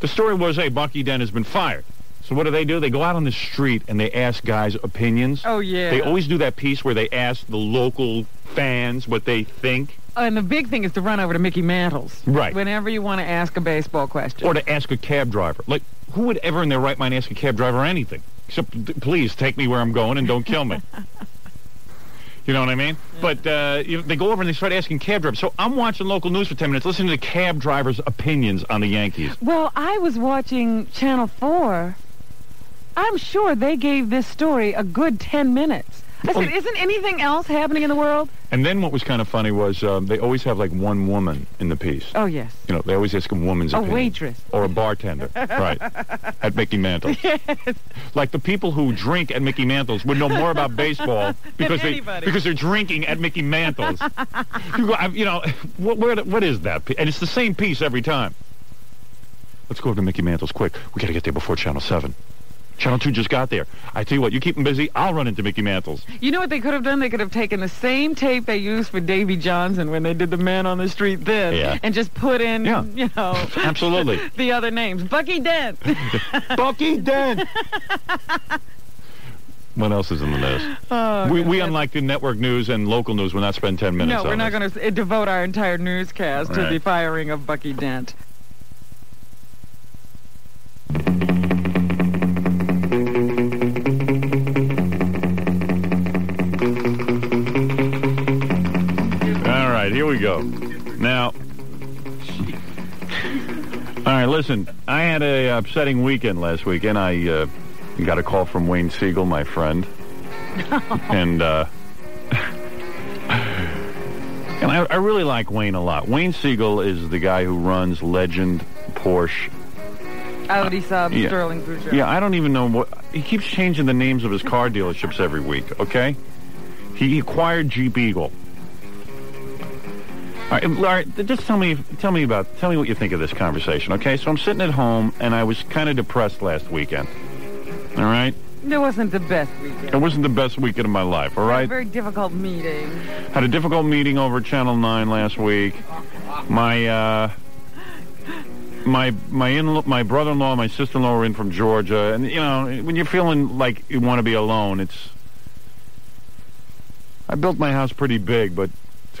The story was, hey, Bucky Dent has been fired. So what do they do? They go out on the street and they ask guys opinions. Oh, yeah. They always do that piece where they ask the local fans what they think. And the big thing is to run over to Mickey Mantle's. Right. Whenever you want to ask a baseball question. Or to ask a cab driver. Like, who would ever in their right mind ask a cab driver anything? Except, please, take me where I'm going and don't kill me. [LAUGHS] you know what I mean? But uh, you they go over and they start asking cab drivers. So I'm watching local news for 10 minutes, listening to cab drivers' opinions on the Yankees. Well, I was watching Channel 4. I'm sure they gave this story a good 10 minutes. I said, isn't anything else happening in the world? And then what was kind of funny was um, they always have like one woman in the piece. Oh, yes. You know, they always ask a woman's A opinion. waitress. Or a bartender. right. At Mickey Mantle's. [LAUGHS] Yes. Like the people who drink at Mickey Mantle's would know more about baseball [LAUGHS] because they anybody. because they're drinking at Mickey Mantle's. [LAUGHS] you, go, you know, what where, what is that? And it's the same piece every time. Let's go over to Mickey Mantle's quick. We got to get there before Channel 7. Channel 2 just got there. I tell you what, you keep them busy, I'll run into Mickey Mantle's. You know what they could have done? They could have taken the same tape they used for Davey Johnson when they did the Man on the Street then Yeah. and just put in, Yeah. you know, [LAUGHS] Absolutely. [LAUGHS] the other names. Bucky Dent. [LAUGHS] Bucky Dent. What else is in the news? Oh, we, we, unlike the network news and local news, will not spend 10 minutes no, we're not going to eh, devote our entire newscast to the firing of Bucky Dent. Here we go. Now, all right, listen. I had a upsetting weekend last weekend. I uh, got a call from Wayne Siegel, my friend, [LAUGHS] and uh, and I, I really like Wayne a lot. Wayne Siegel is the guy who runs Legend Porsche. Audi Saab Yeah. Sterling Peugeot. Yeah, I don't even know what he keeps changing the names of his car dealerships every week. Okay, he acquired Jeep Eagle. All right, all right, just tell me, tell me about, tell me what you think of this conversation, okay? So I'm sitting at home, and I was kind of depressed last weekend. All right, It wasn't the best weekend. it wasn't the best weekend of my life. All A very difficult meeting. had a difficult meeting over Channel Nine last week. My uh, my my in my brother-in-law, my sister-in-law were in from Georgia, and you know when you're feeling like you want to be alone, it's. I built my house pretty big, but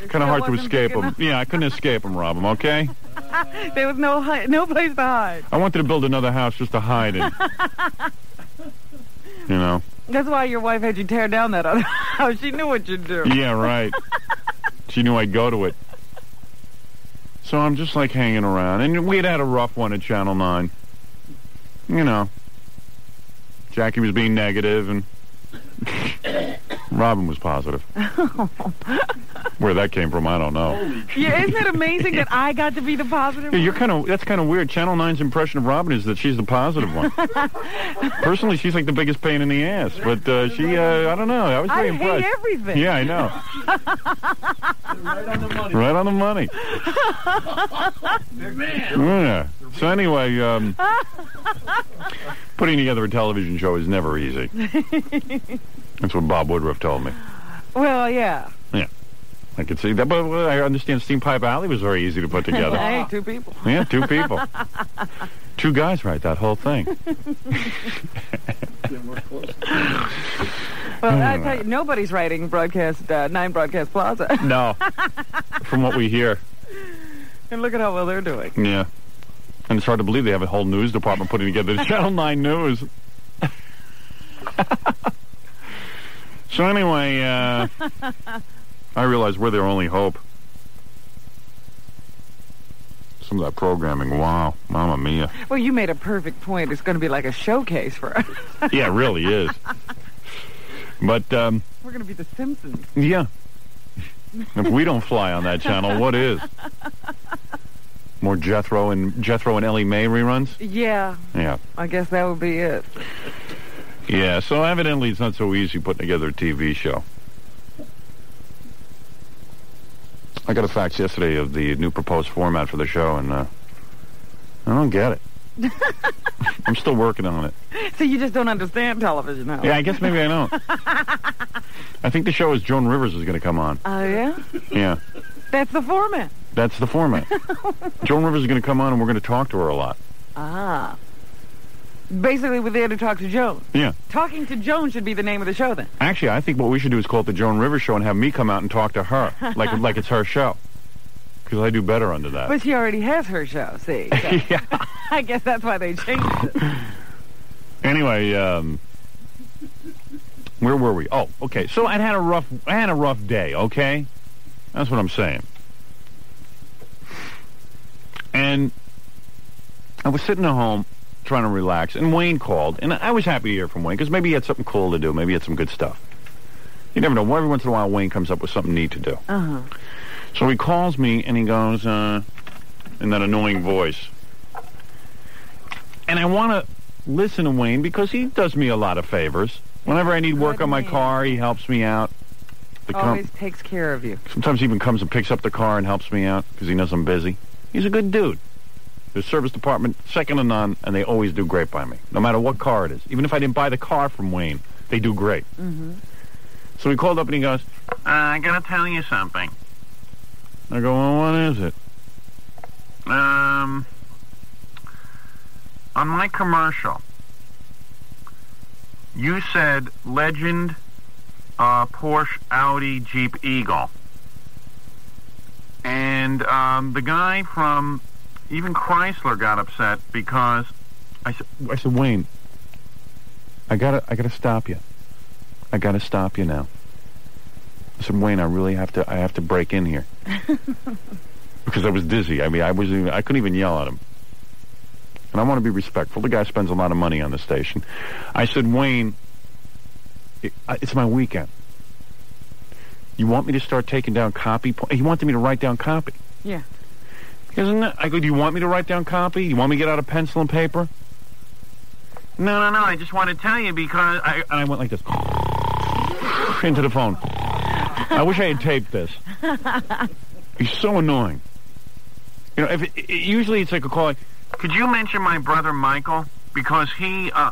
kind of hard to escape them. Yeah, I couldn't escape them, Rob 'em, Okay. [LAUGHS] there was no hi- no place to hide. I wanted to build another house just to hide in. [LAUGHS] you know. That's why your wife had you tear down that other [LAUGHS] house. She knew what you'd do. Yeah, right. she knew I'd go to it. So I'm just like hanging around. And we had had a rough one at Channel 9. You know. Jackie was being negative and [COUGHS] Robin was positive. Where that came from, I don't know. [LAUGHS] yeah, isn't it amazing that I got to be the positive? Yeah, you're kind of that's kind of weird. Channel 9's impression of Robin is that she's the positive one. [LAUGHS] Personally, she's like the biggest pain in the ass. But uh, she, uh, I don't know. I was very I very hate everything. Yeah, I know. [LAUGHS] right on the money. Yeah. So anyway, um, putting together a television show is never easy. That's what Bob Woodruff told me. well, yeah. Yeah. I could see that, but I understand Steampipe Alley was very easy to put together. [LAUGHS] hey, two people. Yeah, two people. [LAUGHS] Two guys write that whole thing. [LAUGHS] Well, I tell you, nobody's writing broadcast uh, nine broadcast plaza. No. From what we hear. and look at how well they're doing. Yeah. And it's hard to believe they have a whole news department putting together the Channel 9 News. so anyway, uh, I realize we're their only hope. Some of that programming, wow, mamma mia. Well, you made a perfect point. It's going to be like a showcase for us. [LAUGHS] Yeah, it really is. But, um, We're going to be the Simpsons. yeah. If we don't fly on that channel, what is? More Jethro and Jethro and Ellie Mae reruns? Yeah, Yeah. I guess that would be it. Yeah, so evidently it's not so easy putting together a TV show. I got a fax yesterday of the new proposed format for the show, and uh, I don't get it. [LAUGHS] I'm still working on it. So you just don't understand television, huh? Yeah, I guess maybe I don't. [LAUGHS] I think the show is Joan Rivers is going to come on. Oh, yeah? Yeah, That's the format. that's the format. [LAUGHS] Joan Rivers is going to come on, and we're going to talk to her a lot. Ah. Basically, we're there to talk to Joan. Yeah. Talking to Joan should be the name of the show then. Actually, I think what we should do is call it the Joan Rivers Show and have me come out and talk to her, [LAUGHS] like like it's her show, because I do better under that. But she already has her show, see? [LAUGHS] So [LAUGHS] I guess that's why they changed it. Anyway, um, where were we? Oh, okay. So I had a rough, I had a rough day. Okay, that's what I'm saying. And I was sitting at home trying to relax, and Wayne called, and I was happy to hear from Wayne because maybe he had something cool to do. Maybe he had some good stuff. You never know. Every once in a while, Wayne comes up with something neat to do. Uh-huh. So he calls me and he goes, uh, in that annoying voice. And I want to listen to Wayne because he does me a lot of favors. Whenever I need work on my car, he helps me out. The Always takes care of you. Sometimes he even comes and picks up the car and helps me out because he knows I'm busy. He's a good dude. The service department, second to none, and they always do great by me, no matter what car it is. Even if I didn't buy the car from Wayne, they do great. Mm-hmm. So he called up and he goes, uh, I gotta tell you something. I go, well, what is it? Um, on my commercial, you said Legend, uh, Porsche, Audi, Jeep, Eagle. And um, the guy from even Chrysler got upset because I said, I said, Wayne, I gotta, I gotta stop you. I gotta stop you now. I said, Wayne, I really have to, I have to break in here [LAUGHS] because I was dizzy. I mean, I was, I couldn't even yell at him. And I want to be respectful. The guy spends a lot of money on the station. I said, Wayne, it, uh, it's my weekend. You want me to start taking down copy? Po- he wanted me to write down copy. Yeah. Isn't it? I go, do you want me to write down copy? You want me to get out a pencil and paper? No, no, no. I just want to tell you because I and I went like this [LAUGHS] into the phone. I wish I had taped this. He's so annoying. You know, if it, it- usually it's like a call. Like, Could you mention my brother Michael because he? uh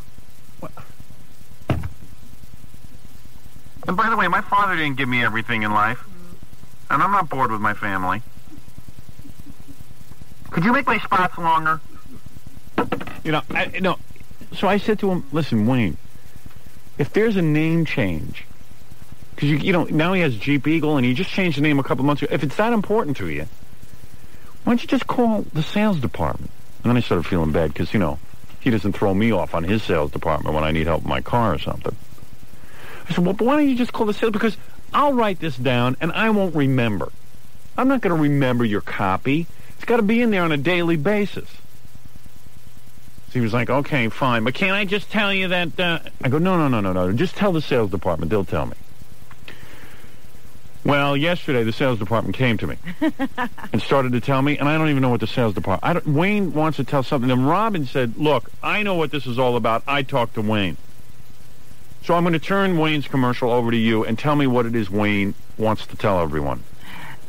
And by the way, my father didn't give me everything in life, and I'm not bored with my family. Could you make my spots longer? You know, I, no. So I said to him, "Listen, Wayne, if there's a name change, because you, you know now he has Jeep Eagle, and he just changed the name a couple months ago. If it's that important to you, why don't you just call the sales department?" And then I started feeling bad because you know he doesn't throw me off on his sales department when I need help with my car or something. I said, "Well, why don't you just call the sales? Because I'll write this down, and I won't remember. I'm not going to remember your copy. It's got to be in there on a daily basis." So he was like, okay, fine. But can't I just tell you that... Uh... I go, no, no, no, no, no. Just tell the sales department. They'll tell me. Well, yesterday the sales department came to me [LAUGHS] and started to tell me, and I don't even know what the sales department... I don't, Wayne wants to tell something. And Robin said, look, I know what this is all about. I talked to Wayne. So I'm going to turn Wayne's commercial over to you and tell me what it is Wayne wants to tell everyone.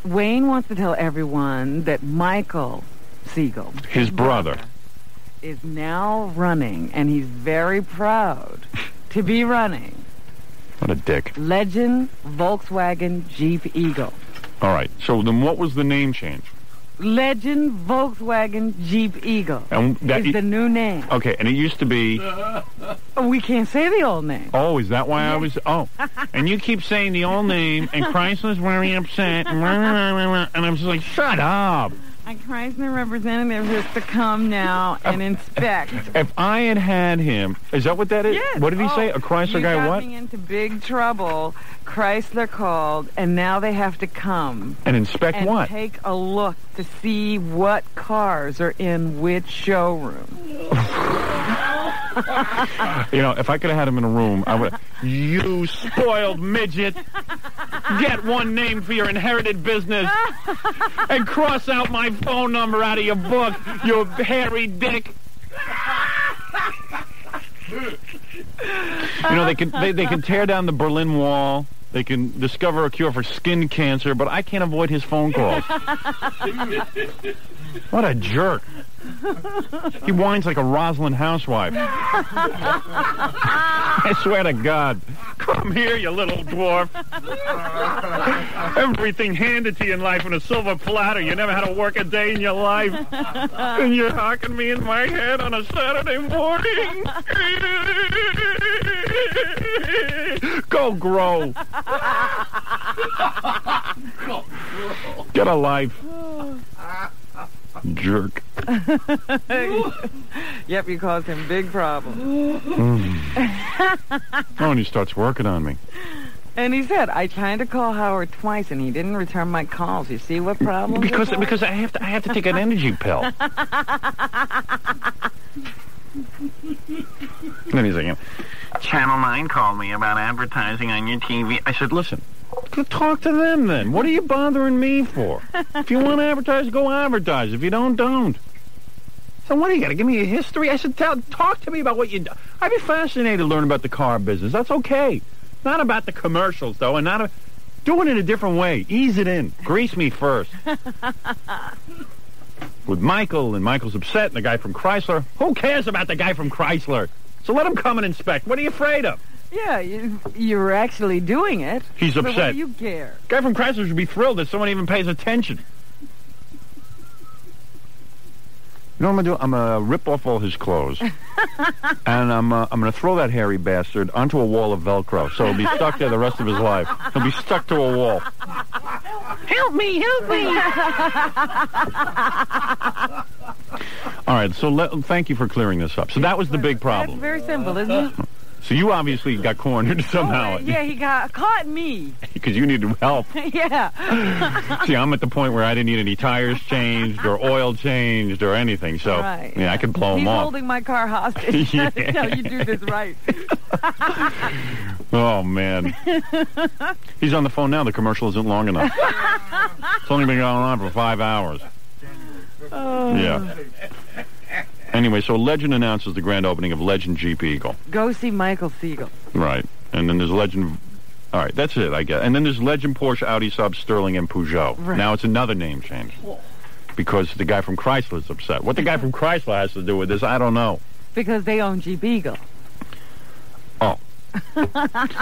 Wayne wants to tell everyone that Michael Siegel His brother. is now running, and he's very proud to be running What a dick. Legend Volkswagen Jeep Eagle. All right. So then what was the name change? Legend Volkswagen Jeep Eagle And that is the new name. Okay, and it used to be... Oh, we can't say the old name. Oh, is that why I was? [LAUGHS] Oh, and you keep saying the old name, and Chrysler's very upset, and I'm just like, shut up. A Chrysler representative has to come now and inspect. If I had had him, is that what that is? Yes. What did he Oh, say? A Chrysler guy? What? into big trouble. Chrysler called, and now they have to come And inspect and what? take a look to see what cars are in which showroom. [LAUGHS] You know, if I could have had him in a room, I would. You spoiled midget! Get one name for your inherited business, and cross out my phone number out of your book, you hairy dick. You know, they can they, they can tear down the Berlin Wall. They can discover a cure for skin cancer, but I can't avoid his phone calls. What a jerk. He whines like a Roslyn housewife. I swear to God. Come here, you little dwarf. Everything handed to you in life on a silver platter. You never had to work a day in your life. And you're hocking me in my head on a Saturday morning. Go grow. Get a life. Jerk. [LAUGHS] yep, you caused him big problems. Mm. Oh, and he starts working on me. and he said, I tried to call Howard twice, and he didn't return my calls. You see what problem? Because because I have to I have to take an energy pill. And then he's like, Channel 9 called me about advertising on your TV. I said, listen, talk to them then. What are you bothering me for? If you want to advertise, go advertise. If you don't, don't. So what are you got to give me a history? I said, tell, talk to me about what you do. I'd be fascinated to learn about the car business. That's okay. Not about the commercials, though, and not a, do it in a different way. Ease it in. Grease me first. [LAUGHS] With Michael, and Michael's upset, and the guy from Chrysler. Who cares about the guy from Chrysler? So let him come and inspect. What are you afraid of? Yeah, you, you're actually doing it. He's So what upset. do you care? Guy from Chrysler should be thrilled that someone even pays attention. You know what I'm gonna do? I'm gonna rip off all his clothes, [LAUGHS] and I'm uh, I'm gonna throw that hairy bastard onto a wall of Velcro, so he'll be stuck there the rest of his life. He'll be stuck to a wall. Help me, help me. All right, so let, thank you for clearing this up. So that was the big That's problem. very simple, isn't it? So you obviously got cornered [LAUGHS] somehow oh, Yeah, he got caught me. [LAUGHS] because you needed help. [LAUGHS] yeah. See, I'm at the point where I didn't need any tires changed or oil changed or anything. So Right, yeah, I could blow He's them off. holding my car hostage Yeah. until you do this right. Oh man, he's on the phone now. The commercial isn't long enough. It's only been going on for five hours. Oh. Yeah. Anyway, so Legend announces the grand opening of Legend Jeep Eagle. Go see Michael Siegel. Right. And then there's Legend All right, that's it, I guess. And then there's Legend, Porsche, Audi, Saab, Sterling, and Peugeot. Right. Now it's another name change because the guy from Chrysler's upset. What the guy from Chrysler has to do with this, I don't know. Because they own Jeep Eagle. Oh. [LAUGHS]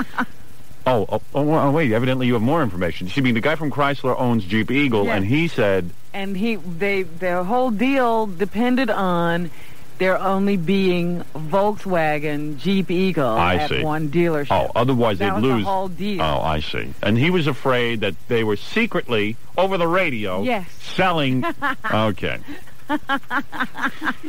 Oh, oh, oh, well, wait. Evidently, you have more information. You mean the guy from Chrysler owns Jeep Eagle, Yes. and he said, and he they their whole deal depended on there only being Volkswagen Jeep Eagle I at see. one dealership. "Oh, otherwise that they'd was lose." the whole deal. Oh, I see. And he was afraid that they were secretly over the radio Yes. selling. [LAUGHS] okay.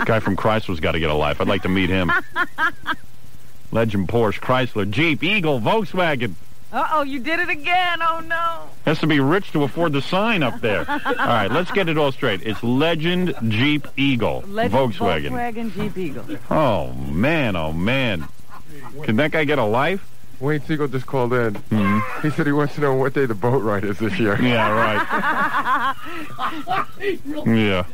Guy from Chrysler's got to get a life. I'd like to meet him. [LAUGHS] Legend, Porsche, Chrysler, Jeep, Eagle, Volkswagen. Uh oh, you did it again. Oh no. Has to be rich to afford the sign up there. [LAUGHS] All right, let's get it all straight. It's Legend, Jeep, Eagle, Legend Volkswagen. Volkswagen Jeep Eagle. Oh man, oh man. Can that guy get a life? Wayne Siegel just called in. Mm-hmm. He said he wants to know what day the boat ride is this year. Yeah, right. [LAUGHS] Yeah.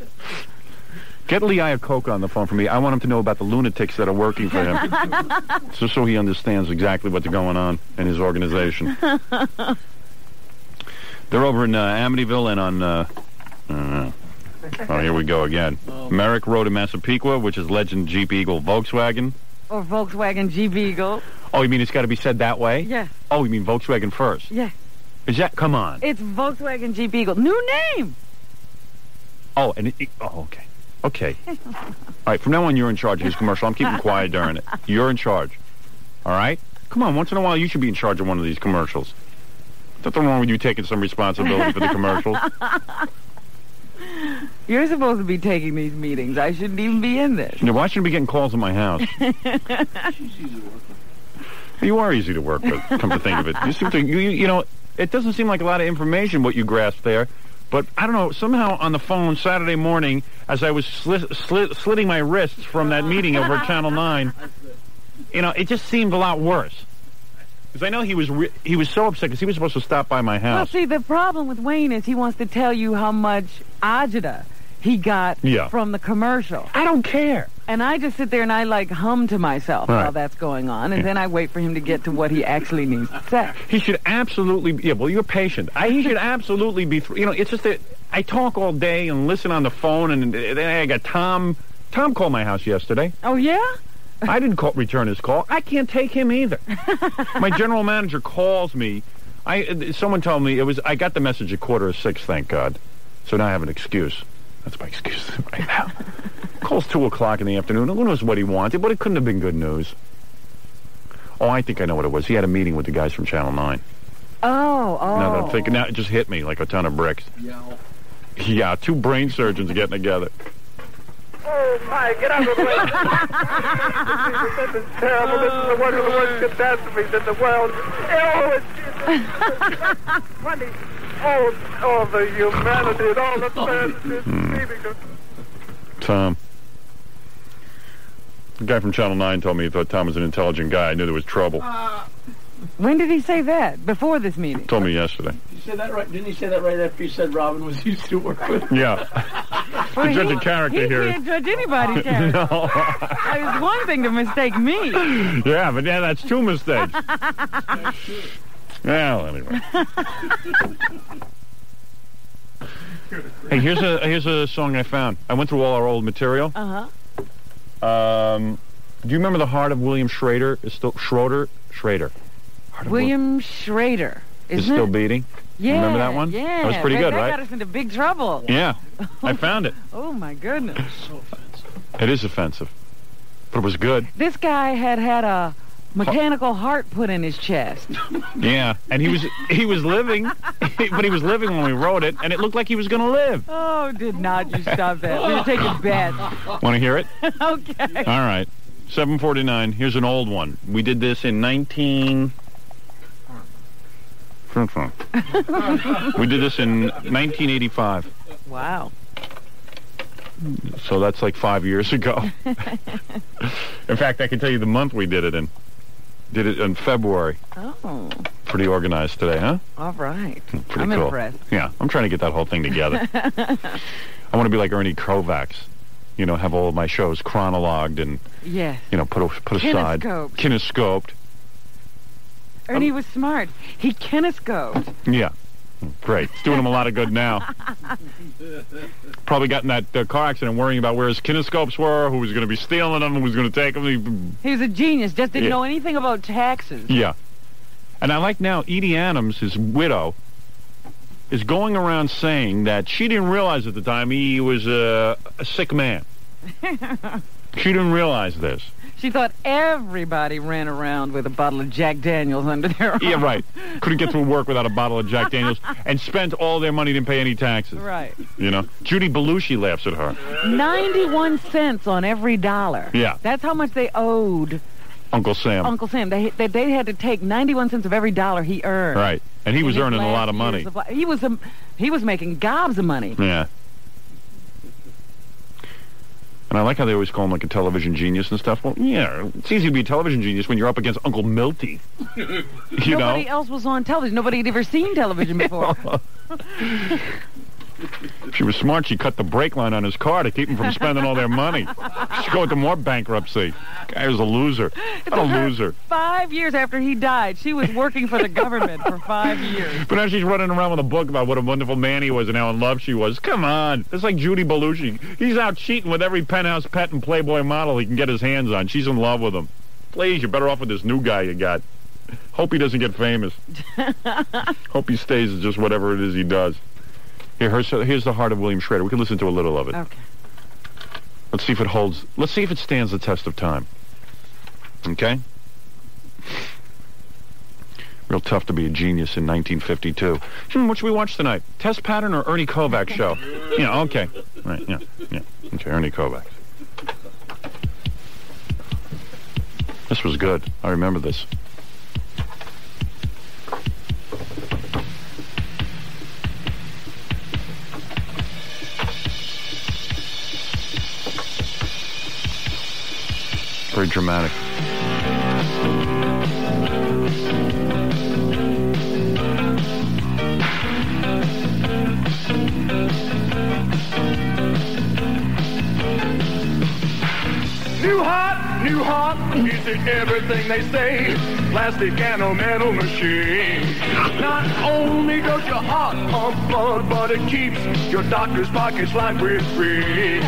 Get Lee Iacocca on the phone for me. I want him to know about the lunatics that are working for him. [LAUGHS] just so he understands exactly what's going on in his organization. They're over in uh, Amityville and on, uh, I. Oh, here we go again. Merrick Road in Massapequa, which is Legend Jeep Eagle Volkswagen. or Volkswagen Jeep Eagle. Oh, you mean it's got to be said that way? Yes. Oh, you mean Volkswagen first? Yeah. Is that, come on. It's Volkswagen Jeep Eagle. New name. Oh, and it, it- oh, okay. Okay. All right, from now on, you're in charge of this commercial. I'm keeping quiet during it. You're in charge. All right? Come on, once in a while, you should be in charge of one of these commercials. Nothing wrong with you taking some responsibility for the commercials. [LAUGHS] You're supposed to be taking these meetings. I shouldn't even be in this. Now, why shouldn't we be getting calls in my house? [LAUGHS] You are easy to work with, come to think of it. You seem to, you, you, you know, it doesn't seem like a lot of information what you grasp there, but I don't know, somehow on the phone Saturday morning, as I was sli- sli- slitting my wrists from that meeting over at [LAUGHS] Channel 9, you know, it just seemed a lot worse. Because I know he was he was so upset because he was supposed to stop by my house. Well, see, the problem with Wayne is he wants to tell you how much agita he got Yeah. from the commercial. I don't care. And I just sit there and I like hum to myself Right. while that's going on, and then I wait for him to get to what he actually needs to say. He should absolutely be, yeah, well, you're patient. I, he should absolutely be, you know, it's just that I talk all day and listen on the phone, and then I got Tom. Tom called my house yesterday. Oh, yeah? I didn't call, return his call. I can't take him either. [LAUGHS] my general manager calls me. I someone told me it was. I got the message at quarter of six. Thank God. So now I have an excuse. That's my excuse [LAUGHS] right now. Calls two o'clock in the afternoon. Who knows what he wanted, but it couldn't have been good news. Oh, I think I know what it was. He had a meeting with the guys from Channel Nine. Oh, oh. Now that I'm thinking, now it just hit me like a ton of bricks. Yeah, two brain surgeons getting together. Oh my, get out of the way. [LAUGHS] this is terrible. This is the one of the worst catastrophes in the world. Oh, it's funny. Oh, all the humanity and all the sadness. [LAUGHS] Hmm. leaving us. Tom. The guy from Channel 9 told me he thought Tom was an intelligent guy. I knew there was trouble. Uh, when did he say that? Before this meeting? Told me yesterday. You said that right? Didn't he say that right after you said Robin was [LAUGHS] used to work with? Yeah. Well, to judge he- a character he here. can't judge anybody's [LAUGHS] character. no. It's one thing to mistake me. yeah, but yeah, that's two mistakes. Well, anyway. Hey, here's a here's a song I found. I went through all our old material. Uh huh. Um, do you remember the Heart of William Schrader? Is still Schroeder? Schrader. Heart of William Schrader. Is Isn't still it? beating. Yeah. Remember that one? Yeah. That was pretty that, good, that right? got us into big trouble. Yeah, I found it. [LAUGHS] Oh my goodness. so offensive. It is offensive, but it was good. This guy had had a mechanical heart put in his chest. [LAUGHS] Yeah, and he was he was living, but he was living when we wrote it, and it looked like he was going to live. Oh, did not you stop that? We were taking [LAUGHS] bets. Want to hear it? [LAUGHS] okay. All right. 749. Here's an old one. We did this in 19... we did this in 1985. Wow. So that's like five years ago. in fact, I can tell you the month we did it in. Did it in February. Oh, Pretty organized today, huh? all right. Hmm, pretty I'm cool. impressed. Yeah, I'm trying to get that whole thing together. [LAUGHS] I want to be like Ernie Kovacs. You know, have all of my shows chronologued and yes. you know put a, put aside Kinescoped. kinescoped. Ernie um, was smart. He kinescoped. Yeah. Great. It's doing him a lot of good now. Probably got in that uh, car accident worrying about where his kinescopes were, who was going to be stealing them, who was going to take them. He- He was a genius. Just didn't Yeah. know anything about taxes. Yeah. And I like now Edie Adams, his widow, is going around saying that she didn't realize at the time he was uh, a sick man. [LAUGHS] She didn't realize this. She thought everybody ran around with a bottle of Jack Daniels under their arm. Yeah, right. Couldn't get through work without a bottle of Jack [LAUGHS] Daniels and spent all their money, didn't pay any taxes. Right. You know? Judy Belushi laughs at her. 91 cents on every dollar. Yeah. That's how much they owed Uncle Sam. Uncle Sam. They, they they had to take 91 cents of every dollar he earned. Right. And he was earning a lot of money. of he was um, he was making gobs of money. Yeah. And I like how they always call him like a television genius and stuff. Well, yeah, it's easy to be a television genius when you're up against Uncle Milty. [LAUGHS] You Nobody know? else was on television. Nobody had ever seen television before. [LAUGHS] [LAUGHS] If she was smart, she cut the brake line on his car to keep him from spending all their money. She'd go into more bankruptcy. Guy was a loser. What a loser. Five years after he died, she was working for the government for five years. But now she's running around with a book about what a wonderful man he was and how in love she was. Come on. It's like Judy Belushi. He's out cheating with every penthouse pet and Playboy model he can get his hands on. She's in love with him. Please, you're better off with this new guy you got. Hope he doesn't get famous. [LAUGHS] Hope he stays as just whatever it is he does. Here, here's, here's the heart of William Schroeder. We can listen to a little of it. Okay. Let's see if it holds. Let's see if it stands the test of time. Okay? Real tough to be a genius in 1952. Hmm, what should we watch tonight? Test Pattern or Ernie Kovacs show? yeah, okay. Right, yeah, yeah. Okay, Ernie Kovacs. This was good. I remember this. Very dramatic. New heart, new heart, music, everything they say. Plastic and a metal machine. Not only does your heart pump blood, but it keeps your doctor's pockets lined with free. [LAUGHS]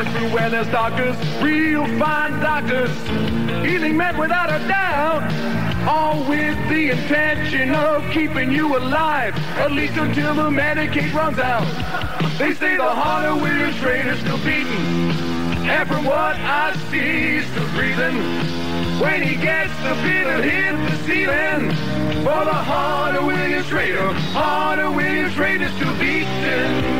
Everywhere there's doctors, real fine doctors, healing men without a doubt. All with the intention of keeping you alive, at least until the Medicaid runs out. They say the heart of William Schroeder's still beating. And from what I see, he's still breathing. When he gets the it'll hit the ceiling. For the heart of William Schroeder, heart of William Schroeder's still beating.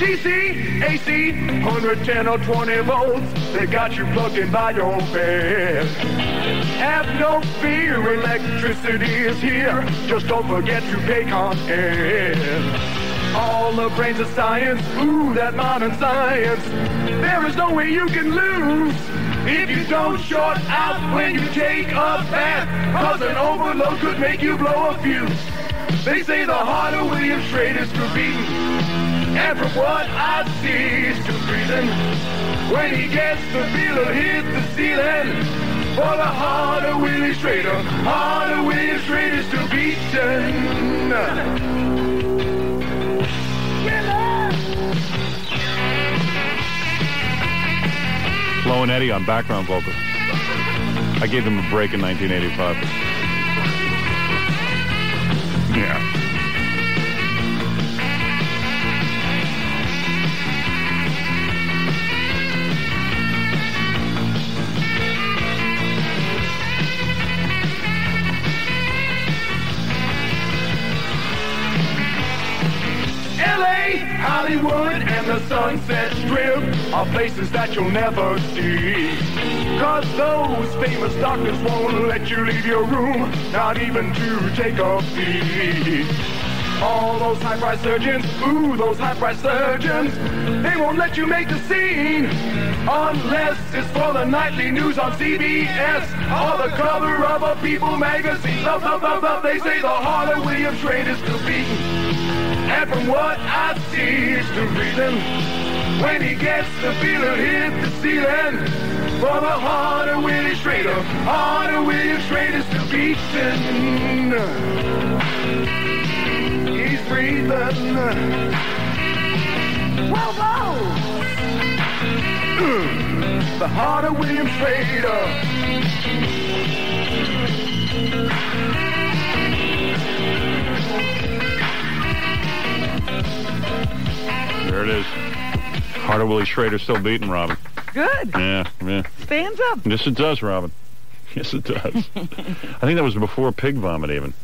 DC, AC, 110 or 20 volts, they got you plugged in by your bed. Have no fear, electricity is here. Just don't forget to pay Con Ed. All the brains of science, ooh, that modern science. There is no way you can lose if you don't short out when you take a bath. Cause an overload could make you blow a fuse. They say the heart of William Schroeder's still beating. What I breathing. When he gets the the ceiling. For the heart of Willie heart of Willie still beating. Flo and Eddie on background vocals. I gave them a break in 1985. Yeah. Hollywood, and the Sunset Strip are places that you'll never see. Cause those famous doctors won't let you leave your room, not even to take a pee. All those high-priced surgeons, ooh, those high-priced surgeons, they won't let you make the scene unless it's for the nightly news on CBS or the cover of a People magazine. Love, love, love, love, they say the heart of William is still beating. And from what I see, it's still breathing. when he gets the feeling hit the ceiling. For the harder Willie Schroeder, heart of William Schroeder's still beating. He's breathing. Whoa, whoa! [CLEARS THROAT] the of William Schroeder. There it is. Heart of Willie Schroeder still beating Robin. Good. Yeah, yeah. Stands up. Yes, it does, Robin. [LAUGHS] Yes, it does. I think that was before pig vomit, even.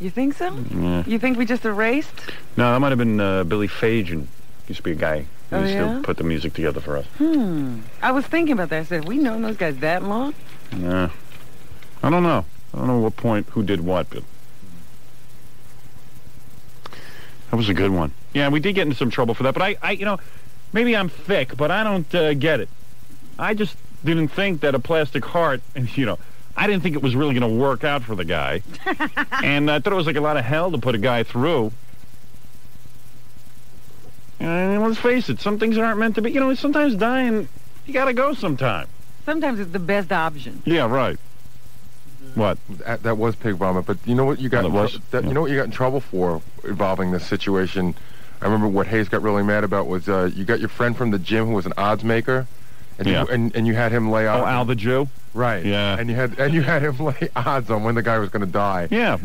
You think so? Yeah. You think we just erased? No, that might have been uh, Billy Fagan. Used to be a guy who Oh, used yeah? to put the music together for us. Hmm. I was thinking about that. I said, we known those guys that long? Yeah. I don't know. I don't know what point who did what, but that was a good one. Yeah, we did get into some trouble for that, but I, I you know, maybe I'm thick, but I don't uh, get it. I just didn't think that a plastic heart, and [LAUGHS] you know, I didn't think it was really going to work out for the guy, [LAUGHS] and I thought it was like a lot of hell to put a guy through. And let's face it, some things aren't meant to be. You know, sometimes dying, you got to go sometime. Sometimes it's the best option. Yeah, right. What? That, that was pig vomit, but you know what you got? Oh, in that that, You know what you got in trouble for involving this situation? I remember what Hayes got really mad about was uh, you got your friend from the gym who was an odds maker, and Yeah. you, and, and you had him lay Oh, out. Al the Jew? Right. Yeah. And you had and you had him [LAUGHS] lay odds on when the guy was going to die. Yeah,